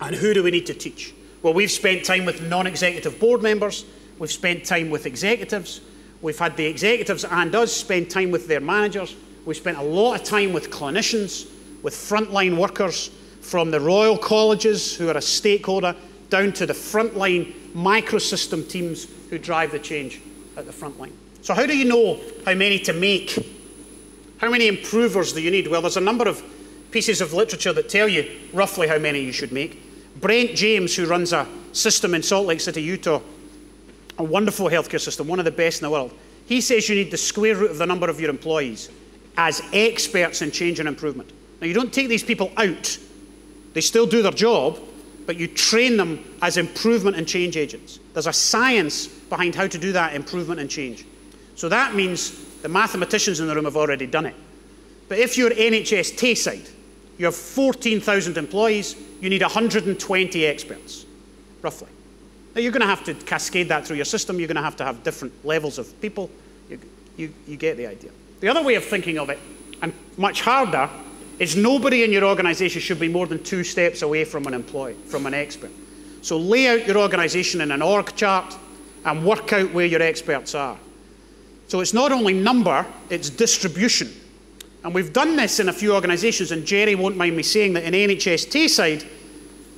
And who do we need to teach? Well, we've spent time with non executive board members, we've spent time with executives, we've had the executives and us spend time with their managers, we've spent a lot of time with clinicians, with frontline workers from the Royal Colleges, who are a stakeholder, down to the frontline microsystem teams who drive the change at the front line. So, how do you know how many to make? How many improvers do you need? Well, there's a number of pieces of literature that tell you roughly how many you should make. Brent James, who runs a system in Salt Lake City, Utah, a wonderful healthcare system, one of the best in the world, he says you need the square root of the number of your employees as experts in change and improvement. Now, you don't take these people out, they still do their job, but you train them as improvement and change agents. There's a science behind how to do that improvement and change. So that means the mathematicians in the room have already done it. But if you're NHS Tayside, you have 14,000 employees, you need 120 experts, roughly. Now, you're going to have to cascade that through your system. You're going to have to have different levels of people. You, you, you get the idea. The other way of thinking of it, and much harder, is nobody in your organisation should be more than two steps away from an employee, from an expert. So lay out your organisation in an org chart and work out where your experts are. So it's not only number, it's distribution. And we've done this in a few organisations, and Gerry won't mind me saying that in NHS Tayside,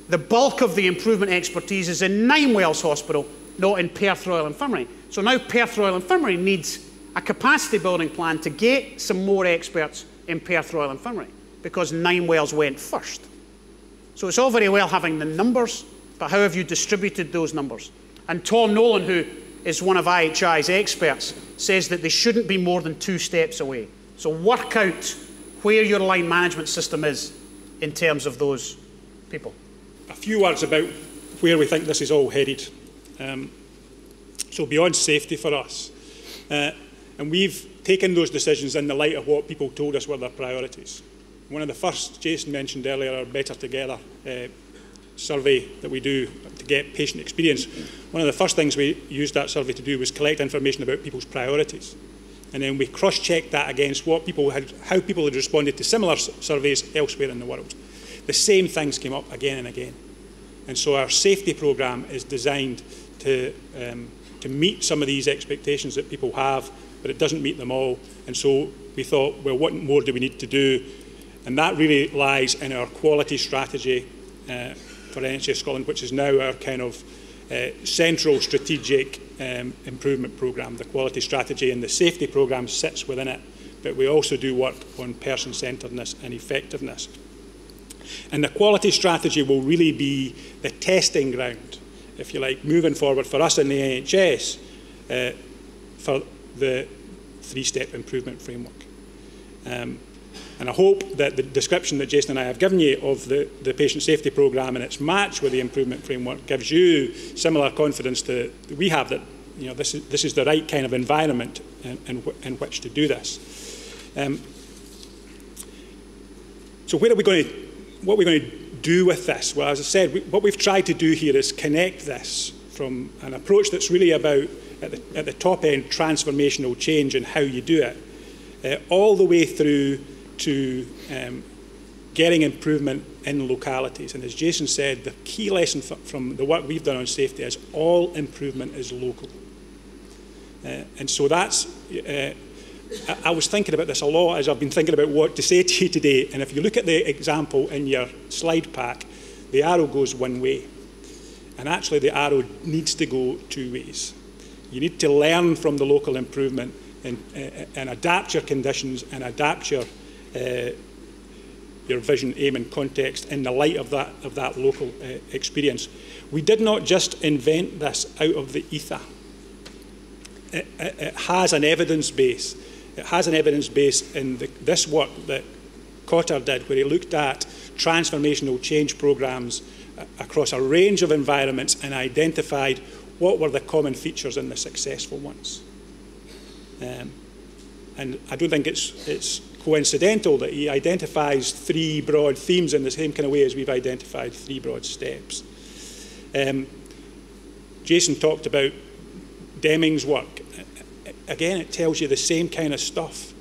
the bulk of the improvement expertise is in Ninewells Hospital, not in Perth Royal Infirmary. So now Perth Royal Infirmary needs a capacity building plan to get some more experts in Perth Royal Infirmary because Ninewells went first. So it's all very well having the numbers, but how have you distributed those numbers? And Tom Nolan, who is one of IHI's experts, says that they shouldn't be more than two steps away. So work out where your line management system is in terms of those people. A few words about where we think this is all headed. Um, so beyond safety for us, uh, and we've taken those decisions in the light of what people told us were their priorities. One of the first, Jason mentioned earlier, our Better Together uh, survey that we do to get patient experience. One of the first things we used that survey to do was collect information about people's priorities. And then we cross-checked that against what people had, how people had responded to similar surveys elsewhere in the world. The same things came up again and again. And so our safety programme is designed to, um, to meet some of these expectations that people have, but it doesn't meet them all. And so we thought, well, what more do we need to do and that really lies in our quality strategy uh, for NHS Scotland, which is now our kind of uh, central strategic um, improvement programme. The quality strategy and the safety programme sits within it, but we also do work on person-centredness and effectiveness. And the quality strategy will really be the testing ground, if you like, moving forward for us in the NHS uh, for the three-step improvement framework. Um, and I hope that the description that Jason and I have given you of the, the patient safety programme and its match with the improvement framework gives you similar confidence to, we have that you know, this, is, this is the right kind of environment in, in, in which to do this. Um, so where are we going to, what are we going to do with this? Well, as I said, we, what we've tried to do here is connect this from an approach that's really about, at the, at the top end, transformational change and how you do it, uh, all the way through to um, getting improvement in localities. And as Jason said, the key lesson from the work we've done on safety is all improvement is local. Uh, and so that's uh, I, I was thinking about this a lot as I've been thinking about what to say [laughs] to you today. And if you look at the example in your slide pack, the arrow goes one way. And actually, the arrow needs to go two ways. You need to learn from the local improvement and, uh, and adapt your conditions and adapt your, uh, your vision, aim and context in the light of that, of that local uh, experience. We did not just invent this out of the ether. It, it, it has an evidence base. It has an evidence base in the, this work that Kotter did, where he looked at transformational change programs across a range of environments and identified what were the common features in the successful ones. Um, and I don't think it's, it's coincidental that he identifies three broad themes in the same kind of way as we've identified three broad steps. Um, Jason talked about Deming's work. Again, it tells you the same kind of stuff.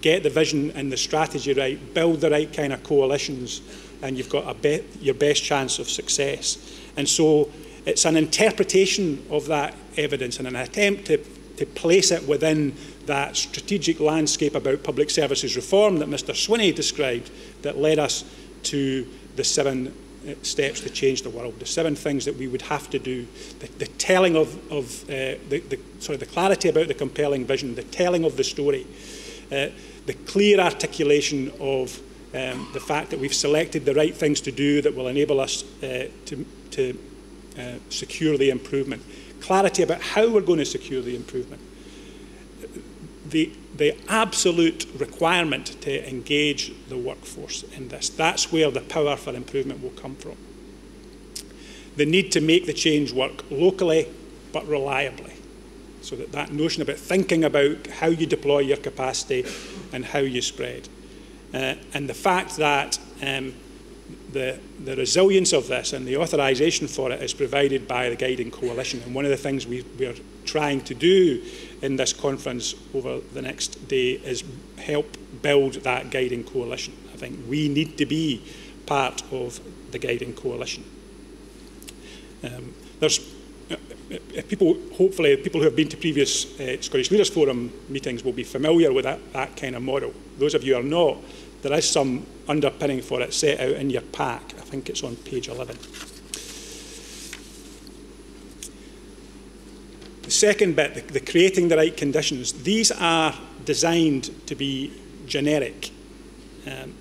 Get the vision and the strategy right, build the right kind of coalitions, and you've got be your best chance of success. And so it's an interpretation of that evidence and an attempt to, to place it within that strategic landscape about public services reform that Mr Swinney described that led us to the seven uh, steps to change the world, the seven things that we would have to do, the, the telling of, of uh, the, the, sorry, the clarity about the compelling vision, the telling of the story, uh, the clear articulation of um, the fact that we've selected the right things to do that will enable us uh, to, to uh, secure the improvement. Clarity about how we're going to secure the improvement. The, the absolute requirement to engage the workforce in this. That's where the power for improvement will come from. The need to make the change work locally but reliably. So that that notion about thinking about how you deploy your capacity and how you spread. Uh, and the fact that um, the, the resilience of this and the authorisation for it is provided by the Guiding Coalition. And one of the things we, we're trying to do in this conference over the next day is help build that Guiding Coalition. I think we need to be part of the Guiding Coalition. Um, there's uh, uh people, hopefully, people who have been to previous uh, Scottish Leaders Forum meetings will be familiar with that, that kind of model. Those of you who are not, there is some underpinning for it set out in your pack. I think it's on page 11. The second bit, the, the creating the right conditions, these are designed to be generic. Um,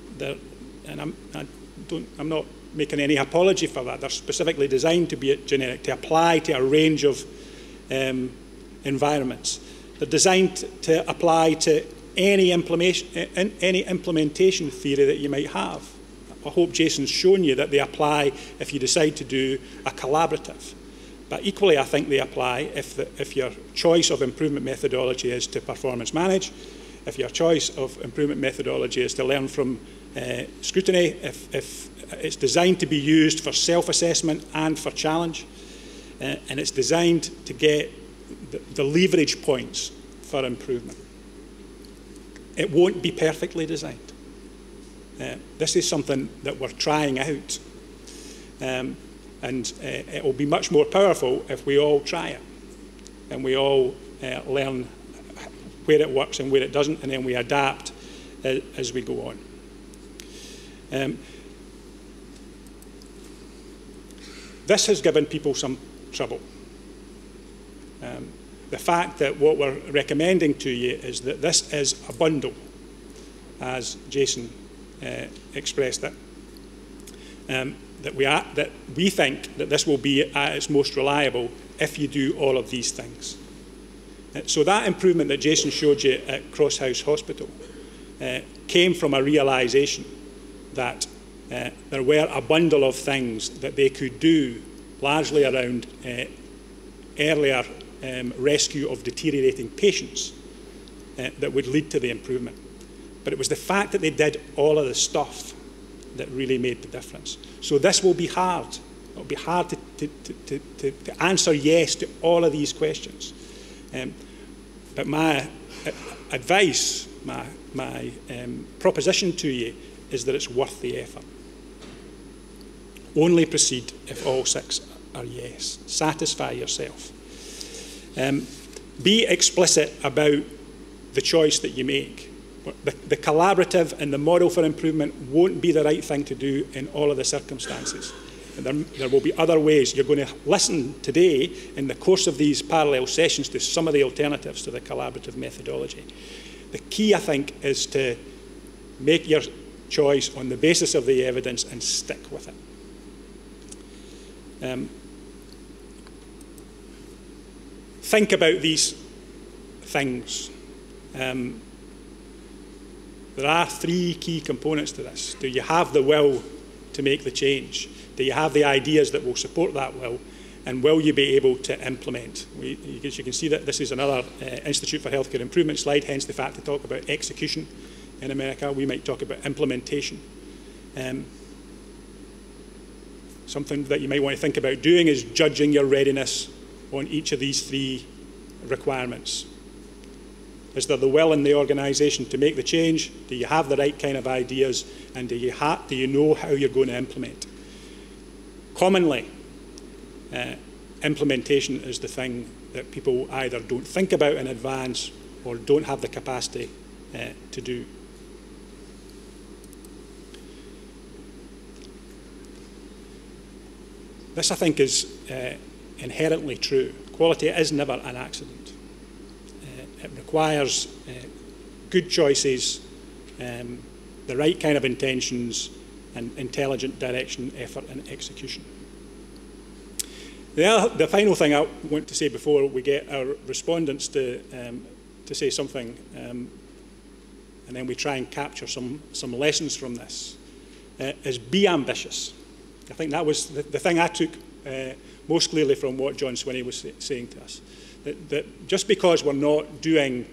and I'm, I don't, I'm not making any apology for that. They're specifically designed to be generic, to apply to a range of um, environments. They're designed to apply to any implementation, any implementation theory that you might have. I hope Jason's shown you that they apply if you decide to do a collaborative. But equally, I think they apply if, the, if your choice of improvement methodology is to performance manage, if your choice of improvement methodology is to learn from uh, scrutiny, if, if it's designed to be used for self-assessment and for challenge, uh, and it's designed to get the, the leverage points for improvement. It won't be perfectly designed. Uh, this is something that we're trying out. Um, and uh, it will be much more powerful if we all try it and we all uh, learn where it works and where it doesn't, and then we adapt uh, as we go on. Um, this has given people some trouble. Um, the fact that what we're recommending to you is that this is a bundle, as Jason uh, expressed it. Um, that, we are, that we think that this will be at its most reliable if you do all of these things. Uh, so that improvement that Jason showed you at Crosshouse Hospital uh, came from a realisation that uh, there were a bundle of things that they could do largely around uh, earlier um, rescue of deteriorating patients uh, that would lead to the improvement. But it was the fact that they did all of the stuff that really made the difference. So this will be hard. It will be hard to, to, to, to, to answer yes to all of these questions. Um, but my uh, advice, my, my um, proposition to you is that it's worth the effort. Only proceed if all six are yes. Satisfy yourself. Um, be explicit about the choice that you make. The, the, collaborative and the model for improvement won't be the right thing to do in all of the circumstances. There, there will be other ways. You're going to listen today in the course of these parallel sessions to some of the alternatives to the collaborative methodology. The key, I think, is to make your choice on the basis of the evidence and stick with it. Um, think about these things. Um, there are three key components to this. Do you have the will to make the change? Do you have the ideas that will support that will? And will you be able to implement? We, as you can see that this is another uh, Institute for Healthcare Improvement slide, hence the fact to talk about execution in America. We might talk about implementation. Um, something that you might want to think about doing is judging your readiness on each of these three requirements. Is there the will in the organisation to make the change? Do you have the right kind of ideas? And do you, do you know how you're going to implement? Commonly, uh, implementation is the thing that people either don't think about in advance or don't have the capacity uh, to do. This, I think, is uh, inherently true. Quality is never an accident. Uh, it requires uh, good choices, um, the right kind of intentions, and intelligent direction, effort, and execution. The, other, the final thing I want to say before we get our respondents to, um, to say something, um, and then we try and capture some, some lessons from this, uh, is be ambitious. I think that was the, the thing I took uh, most clearly from what John Swinney was saying to us. That, that just because we're not doing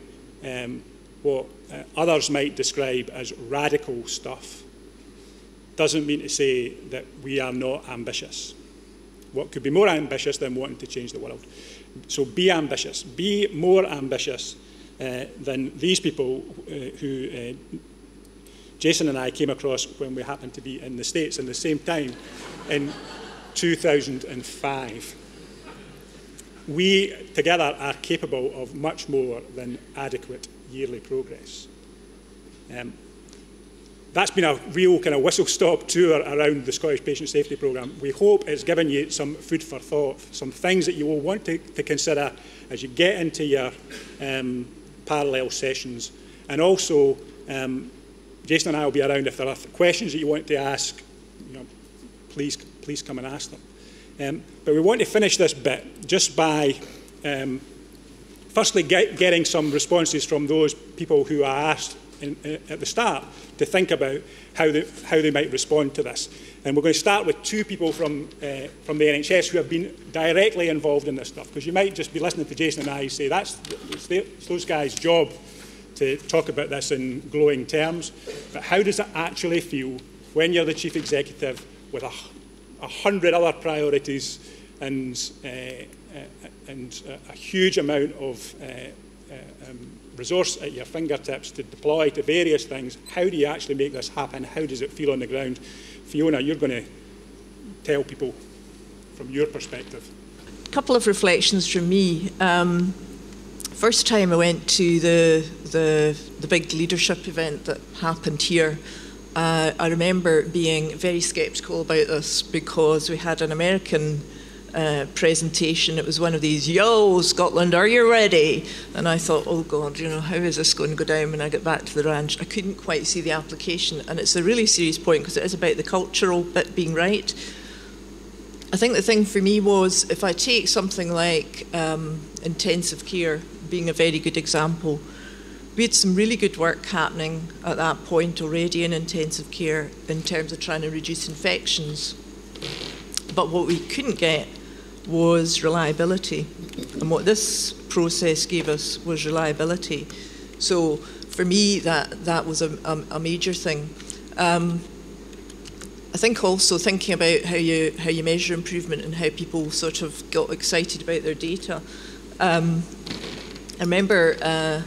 um, what uh, others might describe as radical stuff doesn't mean to say that we are not ambitious. What could be more ambitious than wanting to change the world? So be ambitious. Be more ambitious uh, than these people uh, who uh, Jason and I came across when we happened to be in the States in the same time 2005. We together are capable of much more than adequate yearly progress. Um, that's been a real kind of whistle-stop tour around the Scottish Patient Safety Programme. We hope it's given you some food for thought, some things that you will want to, to consider as you get into your um, parallel sessions. And also, um, Jason and I will be around if there are questions that you want to ask, you know, please, please come and ask them. Um, but we want to finish this bit just by um, firstly get, getting some responses from those people who are asked in, in, at the start to think about how they, how they might respond to this. And we're going to start with two people from, uh, from the NHS who have been directly involved in this stuff. Because you might just be listening to Jason and I say, that's it's, it's those guys' job to talk about this in glowing terms. But how does it actually feel when you're the chief executive with a, a hundred other priorities and, uh, uh, and a, a huge amount of uh, uh um, resource at your fingertips to deploy to various things. How do you actually make this happen? How does it feel on the ground? Fiona, you're going to tell people from your perspective. A couple of reflections from me. Um, first time I went to the, the, the big leadership event that happened here, uh, I remember being very sceptical about this because we had an American uh, presentation. It was one of these, yo, Scotland, are you ready? And I thought, oh God, you know, how is this going to go down when I get back to the ranch? I couldn't quite see the application. And it's a really serious point because it is about the cultural bit being right. I think the thing for me was if I take something like um, intensive care being a very good example, we had some really good work happening at that point already in intensive care in terms of trying to reduce infections. But what we couldn't get was reliability. And what this process gave us was reliability. So for me, that, that was a, a, a major thing. Um, I think also thinking about how you, how you measure improvement and how people sort of got excited about their data. Um, I remember uh,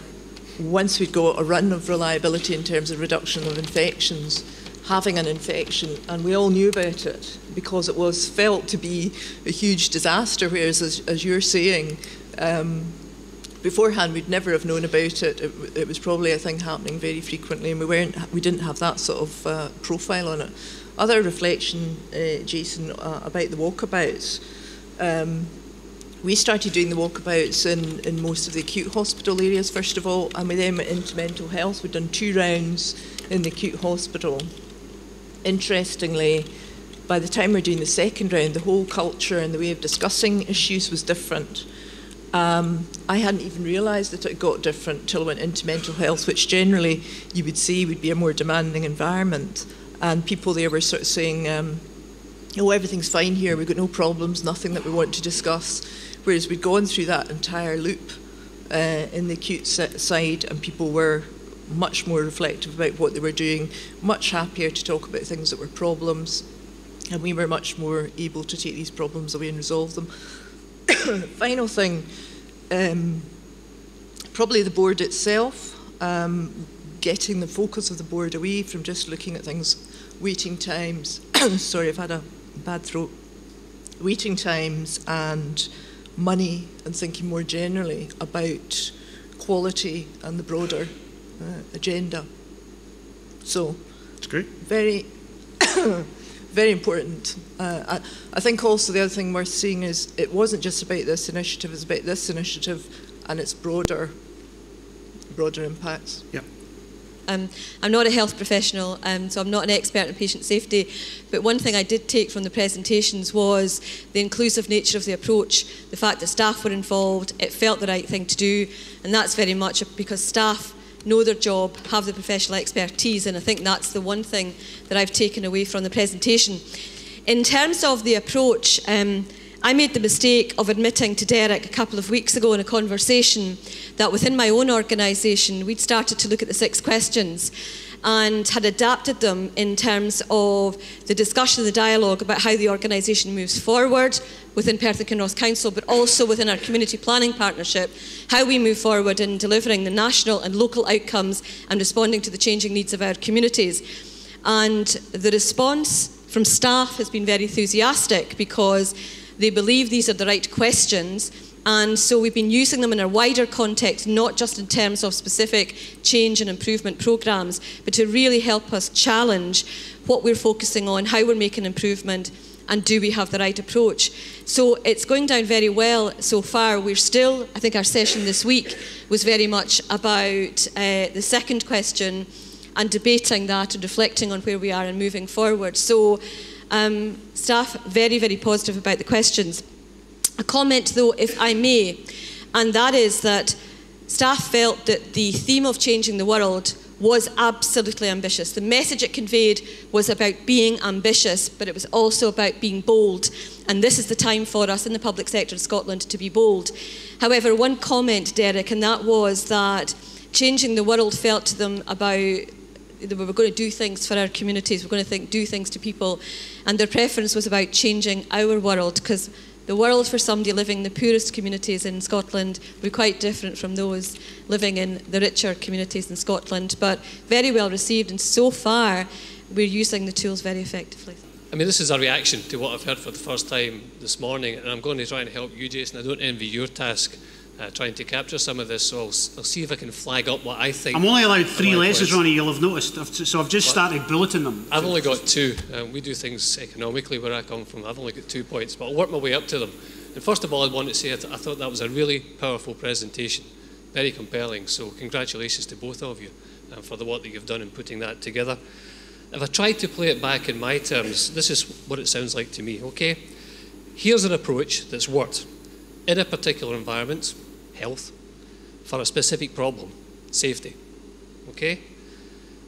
once we'd got a run of reliability in terms of reduction of infections, having an infection, and we all knew about it because it was felt to be a huge disaster. Whereas, as, as you're saying, um, beforehand we'd never have known about it. it. It, was probably a thing happening very frequently, and we weren't we didn't have that sort of uh, profile on it. Other reflection, uh, Jason, uh, about the walkabouts. Um, we started doing the walkabouts in, in most of the acute hospital areas first of all, and we then went into mental health. We'd done two rounds in the acute hospital. Interestingly, by the time we're doing the second round, the whole culture and the way of discussing issues was different. Um, I hadn't even realised that it got different till I went into mental health, which generally you would see would be a more demanding environment. And people there were sort of saying, um, oh, everything's fine here, we've got no problems, nothing that we want to discuss. Whereas we'd gone through that entire loop uh, in the acute side, and people were much more reflective about what they were doing, much happier to talk about things that were problems, and we were much more able to take these problems away and resolve them. [coughs] Final thing, um, probably the board itself, um, getting the focus of the board away from just looking at things, waiting times. [coughs] Sorry, I've had a bad throat. Waiting times and money and thinking more generally about quality and the broader uh, agenda. So, That's great. Very, [coughs] very important. Uh, I, I think also the other thing worth seeing is it wasn't just about this initiative; it's about this initiative and its broader, broader impacts. Yeah. Um, I'm not a health professional, um, so I'm not an expert in patient safety. But one thing I did take from the presentations was the inclusive nature of the approach, the fact that staff were involved, it felt the right thing to do, and that's very much because staff know their job, have the professional expertise, and I think that's the one thing that I've taken away from the presentation. In terms of the approach, um, I made the mistake of admitting to Derek a couple of weeks ago in a conversation that within my own organisation, we'd started to look at the six questions and had adapted them in terms of the discussion, the dialogue about how the organisation moves forward within Perth and Kinross Council, but also within our community planning partnership, how we move forward in delivering the national and local outcomes and responding to the changing needs of our communities. And the response from staff has been very enthusiastic because they believe these are the right questions. And so we've been using them in a wider context, not just in terms of specific change and improvement programs, but to really help us challenge what we're focusing on, how we're making improvement, and do we have the right approach? So it's going down very well so far. We're still, I think our session this week was very much about uh, the second question and debating that and reflecting on where we are and moving forward. So um, staff very, very positive about the questions. A comment, though, if I may, and that is that staff felt that the theme of changing the world was absolutely ambitious. The message it conveyed was about being ambitious, but it was also about being bold. And this is the time for us in the public sector of Scotland to be bold. However, one comment, Derek, and that was that changing the world felt to them about we were going to do things for our communities, we're going to think, do things to people. And their preference was about changing our world because the world for somebody living in the poorest communities in Scotland would be quite different from those living in the richer communities in Scotland. But very well received, and so far we're using the tools very effectively. I mean, this is a reaction to what I've heard for the first time this morning, and I'm going to try and help you, Jason. I don't envy your task uh, trying to capture some of this. So I'll, I'll, see if I can flag up what I think. I'm only allowed three letters, Ronnie, you'll have noticed. So I've just started bulleting them. I've only got two. Um, we do things economically where I come from. I've only got two points, but I'll work my way up to them. And first of all, I want to say I, I thought that was a really powerful presentation, very compelling. So congratulations to both of you um, for the work that you've done in putting that together. If I try to play it back in my terms, this is what it sounds like to me, okay? Here's an approach that's worked in a particular environment, health, for a specific problem, safety. Okay?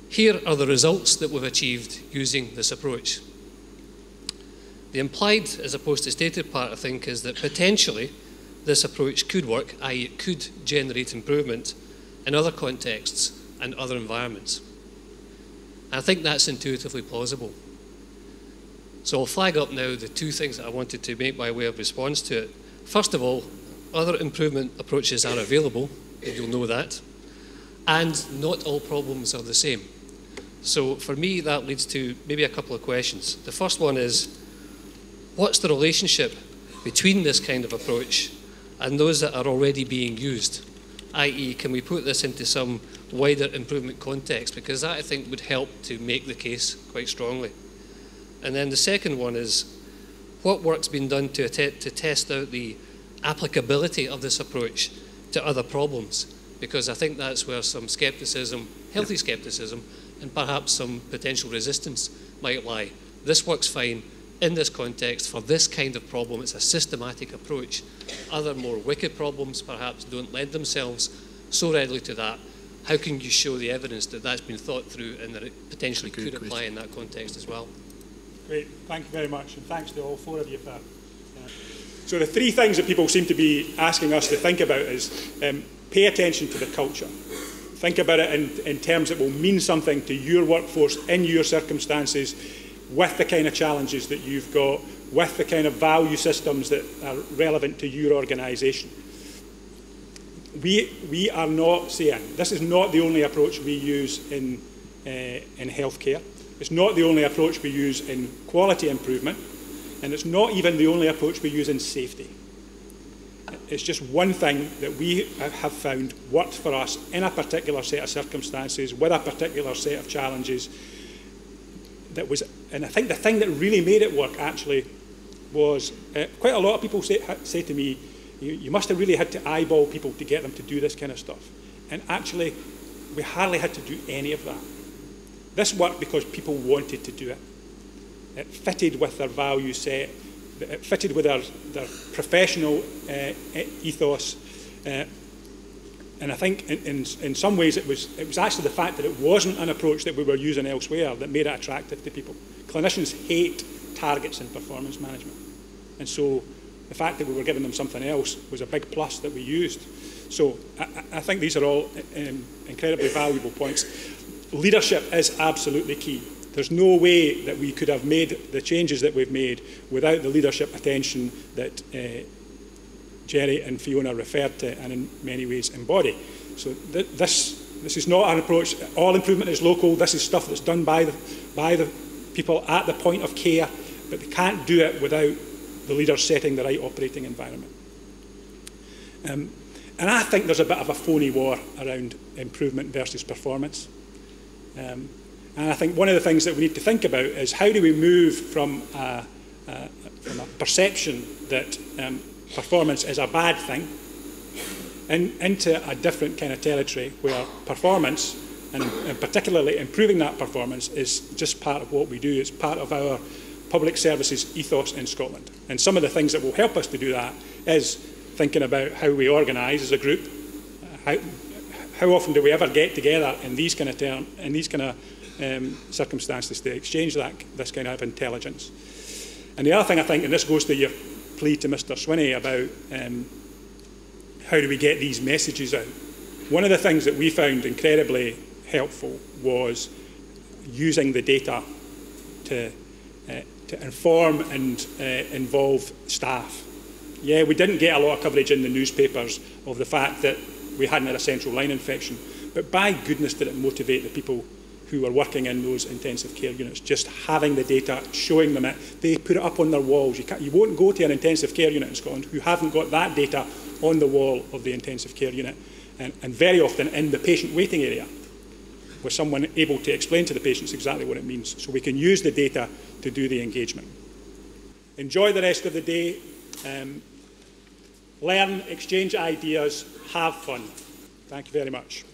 Here are the results that we've achieved using this approach. The implied as opposed to stated part, I think, is that potentially this approach could work, i.e., it could generate improvement in other contexts and other environments. I think that's intuitively plausible. So I'll flag up now the two things that I wanted to make by way of response to it. First of all, other improvement approaches are available, you'll know that. And not all problems are the same. So for me, that leads to maybe a couple of questions. The first one is, what's the relationship between this kind of approach and those that are already being used? i.e. can we put this into some wider improvement context? Because that, I think, would help to make the case quite strongly. And then the second one is, what work's been done to, to test out the applicability of this approach to other problems? Because I think that's where some scepticism, healthy scepticism, and perhaps some potential resistance might lie. This works fine in this context for this kind of problem. It's a systematic approach. Other more wicked problems perhaps don't lend themselves so readily to that. How can you show the evidence that that's been thought through and that it potentially could question. apply in that context as well? Great, thank you very much, and thanks to all four of you for that. So the three things that people seem to be asking us to think about is um, pay attention to the culture. Think about it in, in terms that will mean something to your workforce in your circumstances with the kind of challenges that you've got, with the kind of value systems that are relevant to your organisation. We, we are not saying, this is not the only approach we use in, uh, in healthcare. It's not the only approach we use in quality improvement, and it's not even the only approach we use in safety. It's just one thing that we have found worked for us in a particular set of circumstances, with a particular set of challenges, that was, and I think the thing that really made it work actually was uh, quite a lot of people say, say to me, you, you must have really had to eyeball people to get them to do this kind of stuff. And actually, we hardly had to do any of that. This worked because people wanted to do it. It fitted with their value set, it fitted with their, their professional uh, ethos. Uh, and I think in, in, in some ways it was, it was actually the fact that it wasn't an approach that we were using elsewhere that made it attractive to people. Clinicians hate targets in performance management. And so the fact that we were giving them something else was a big plus that we used. So I, I think these are all um, incredibly valuable points. Leadership is absolutely key. There's no way that we could have made the changes that we've made without the leadership attention that uh, Gerry and Fiona referred to and in many ways embody. So th this, this is not an approach, all improvement is local, this is stuff that's done by the, by the people at the point of care, but they can't do it without the leaders setting the right operating environment. Um, and I think there's a bit of a phony war around improvement versus performance. Um, and I think one of the things that we need to think about is how do we move from a, from a perception that um, performance is a bad thing in, into a different kind of territory where performance, and, and particularly improving that performance, is just part of what we do. It's part of our public services ethos in Scotland. And some of the things that will help us to do that is thinking about how we organise as a group. How, how often do we ever get together in these kind of term, in these kind of um, circumstances to exchange that this kind of intelligence? And the other thing I think, and this goes to your plea to Mr Swinney about um, how do we get these messages out. One of the things that we found incredibly helpful was using the data to, uh, to inform and uh, involve staff. Yeah, we didn't get a lot of coverage in the newspapers of the fact that we hadn't had a central line infection, but by goodness did it motivate the people who were working in those intensive care units, just having the data, showing them it. They put it up on their walls. You, you won't go to an intensive care unit in Scotland who haven't got that data on the wall of the intensive care unit. And, and very often in the patient waiting area, with someone able to explain to the patients exactly what it means. So we can use the data to do the engagement. Enjoy the rest of the day. Um, learn, exchange ideas, have fun. Thank you very much.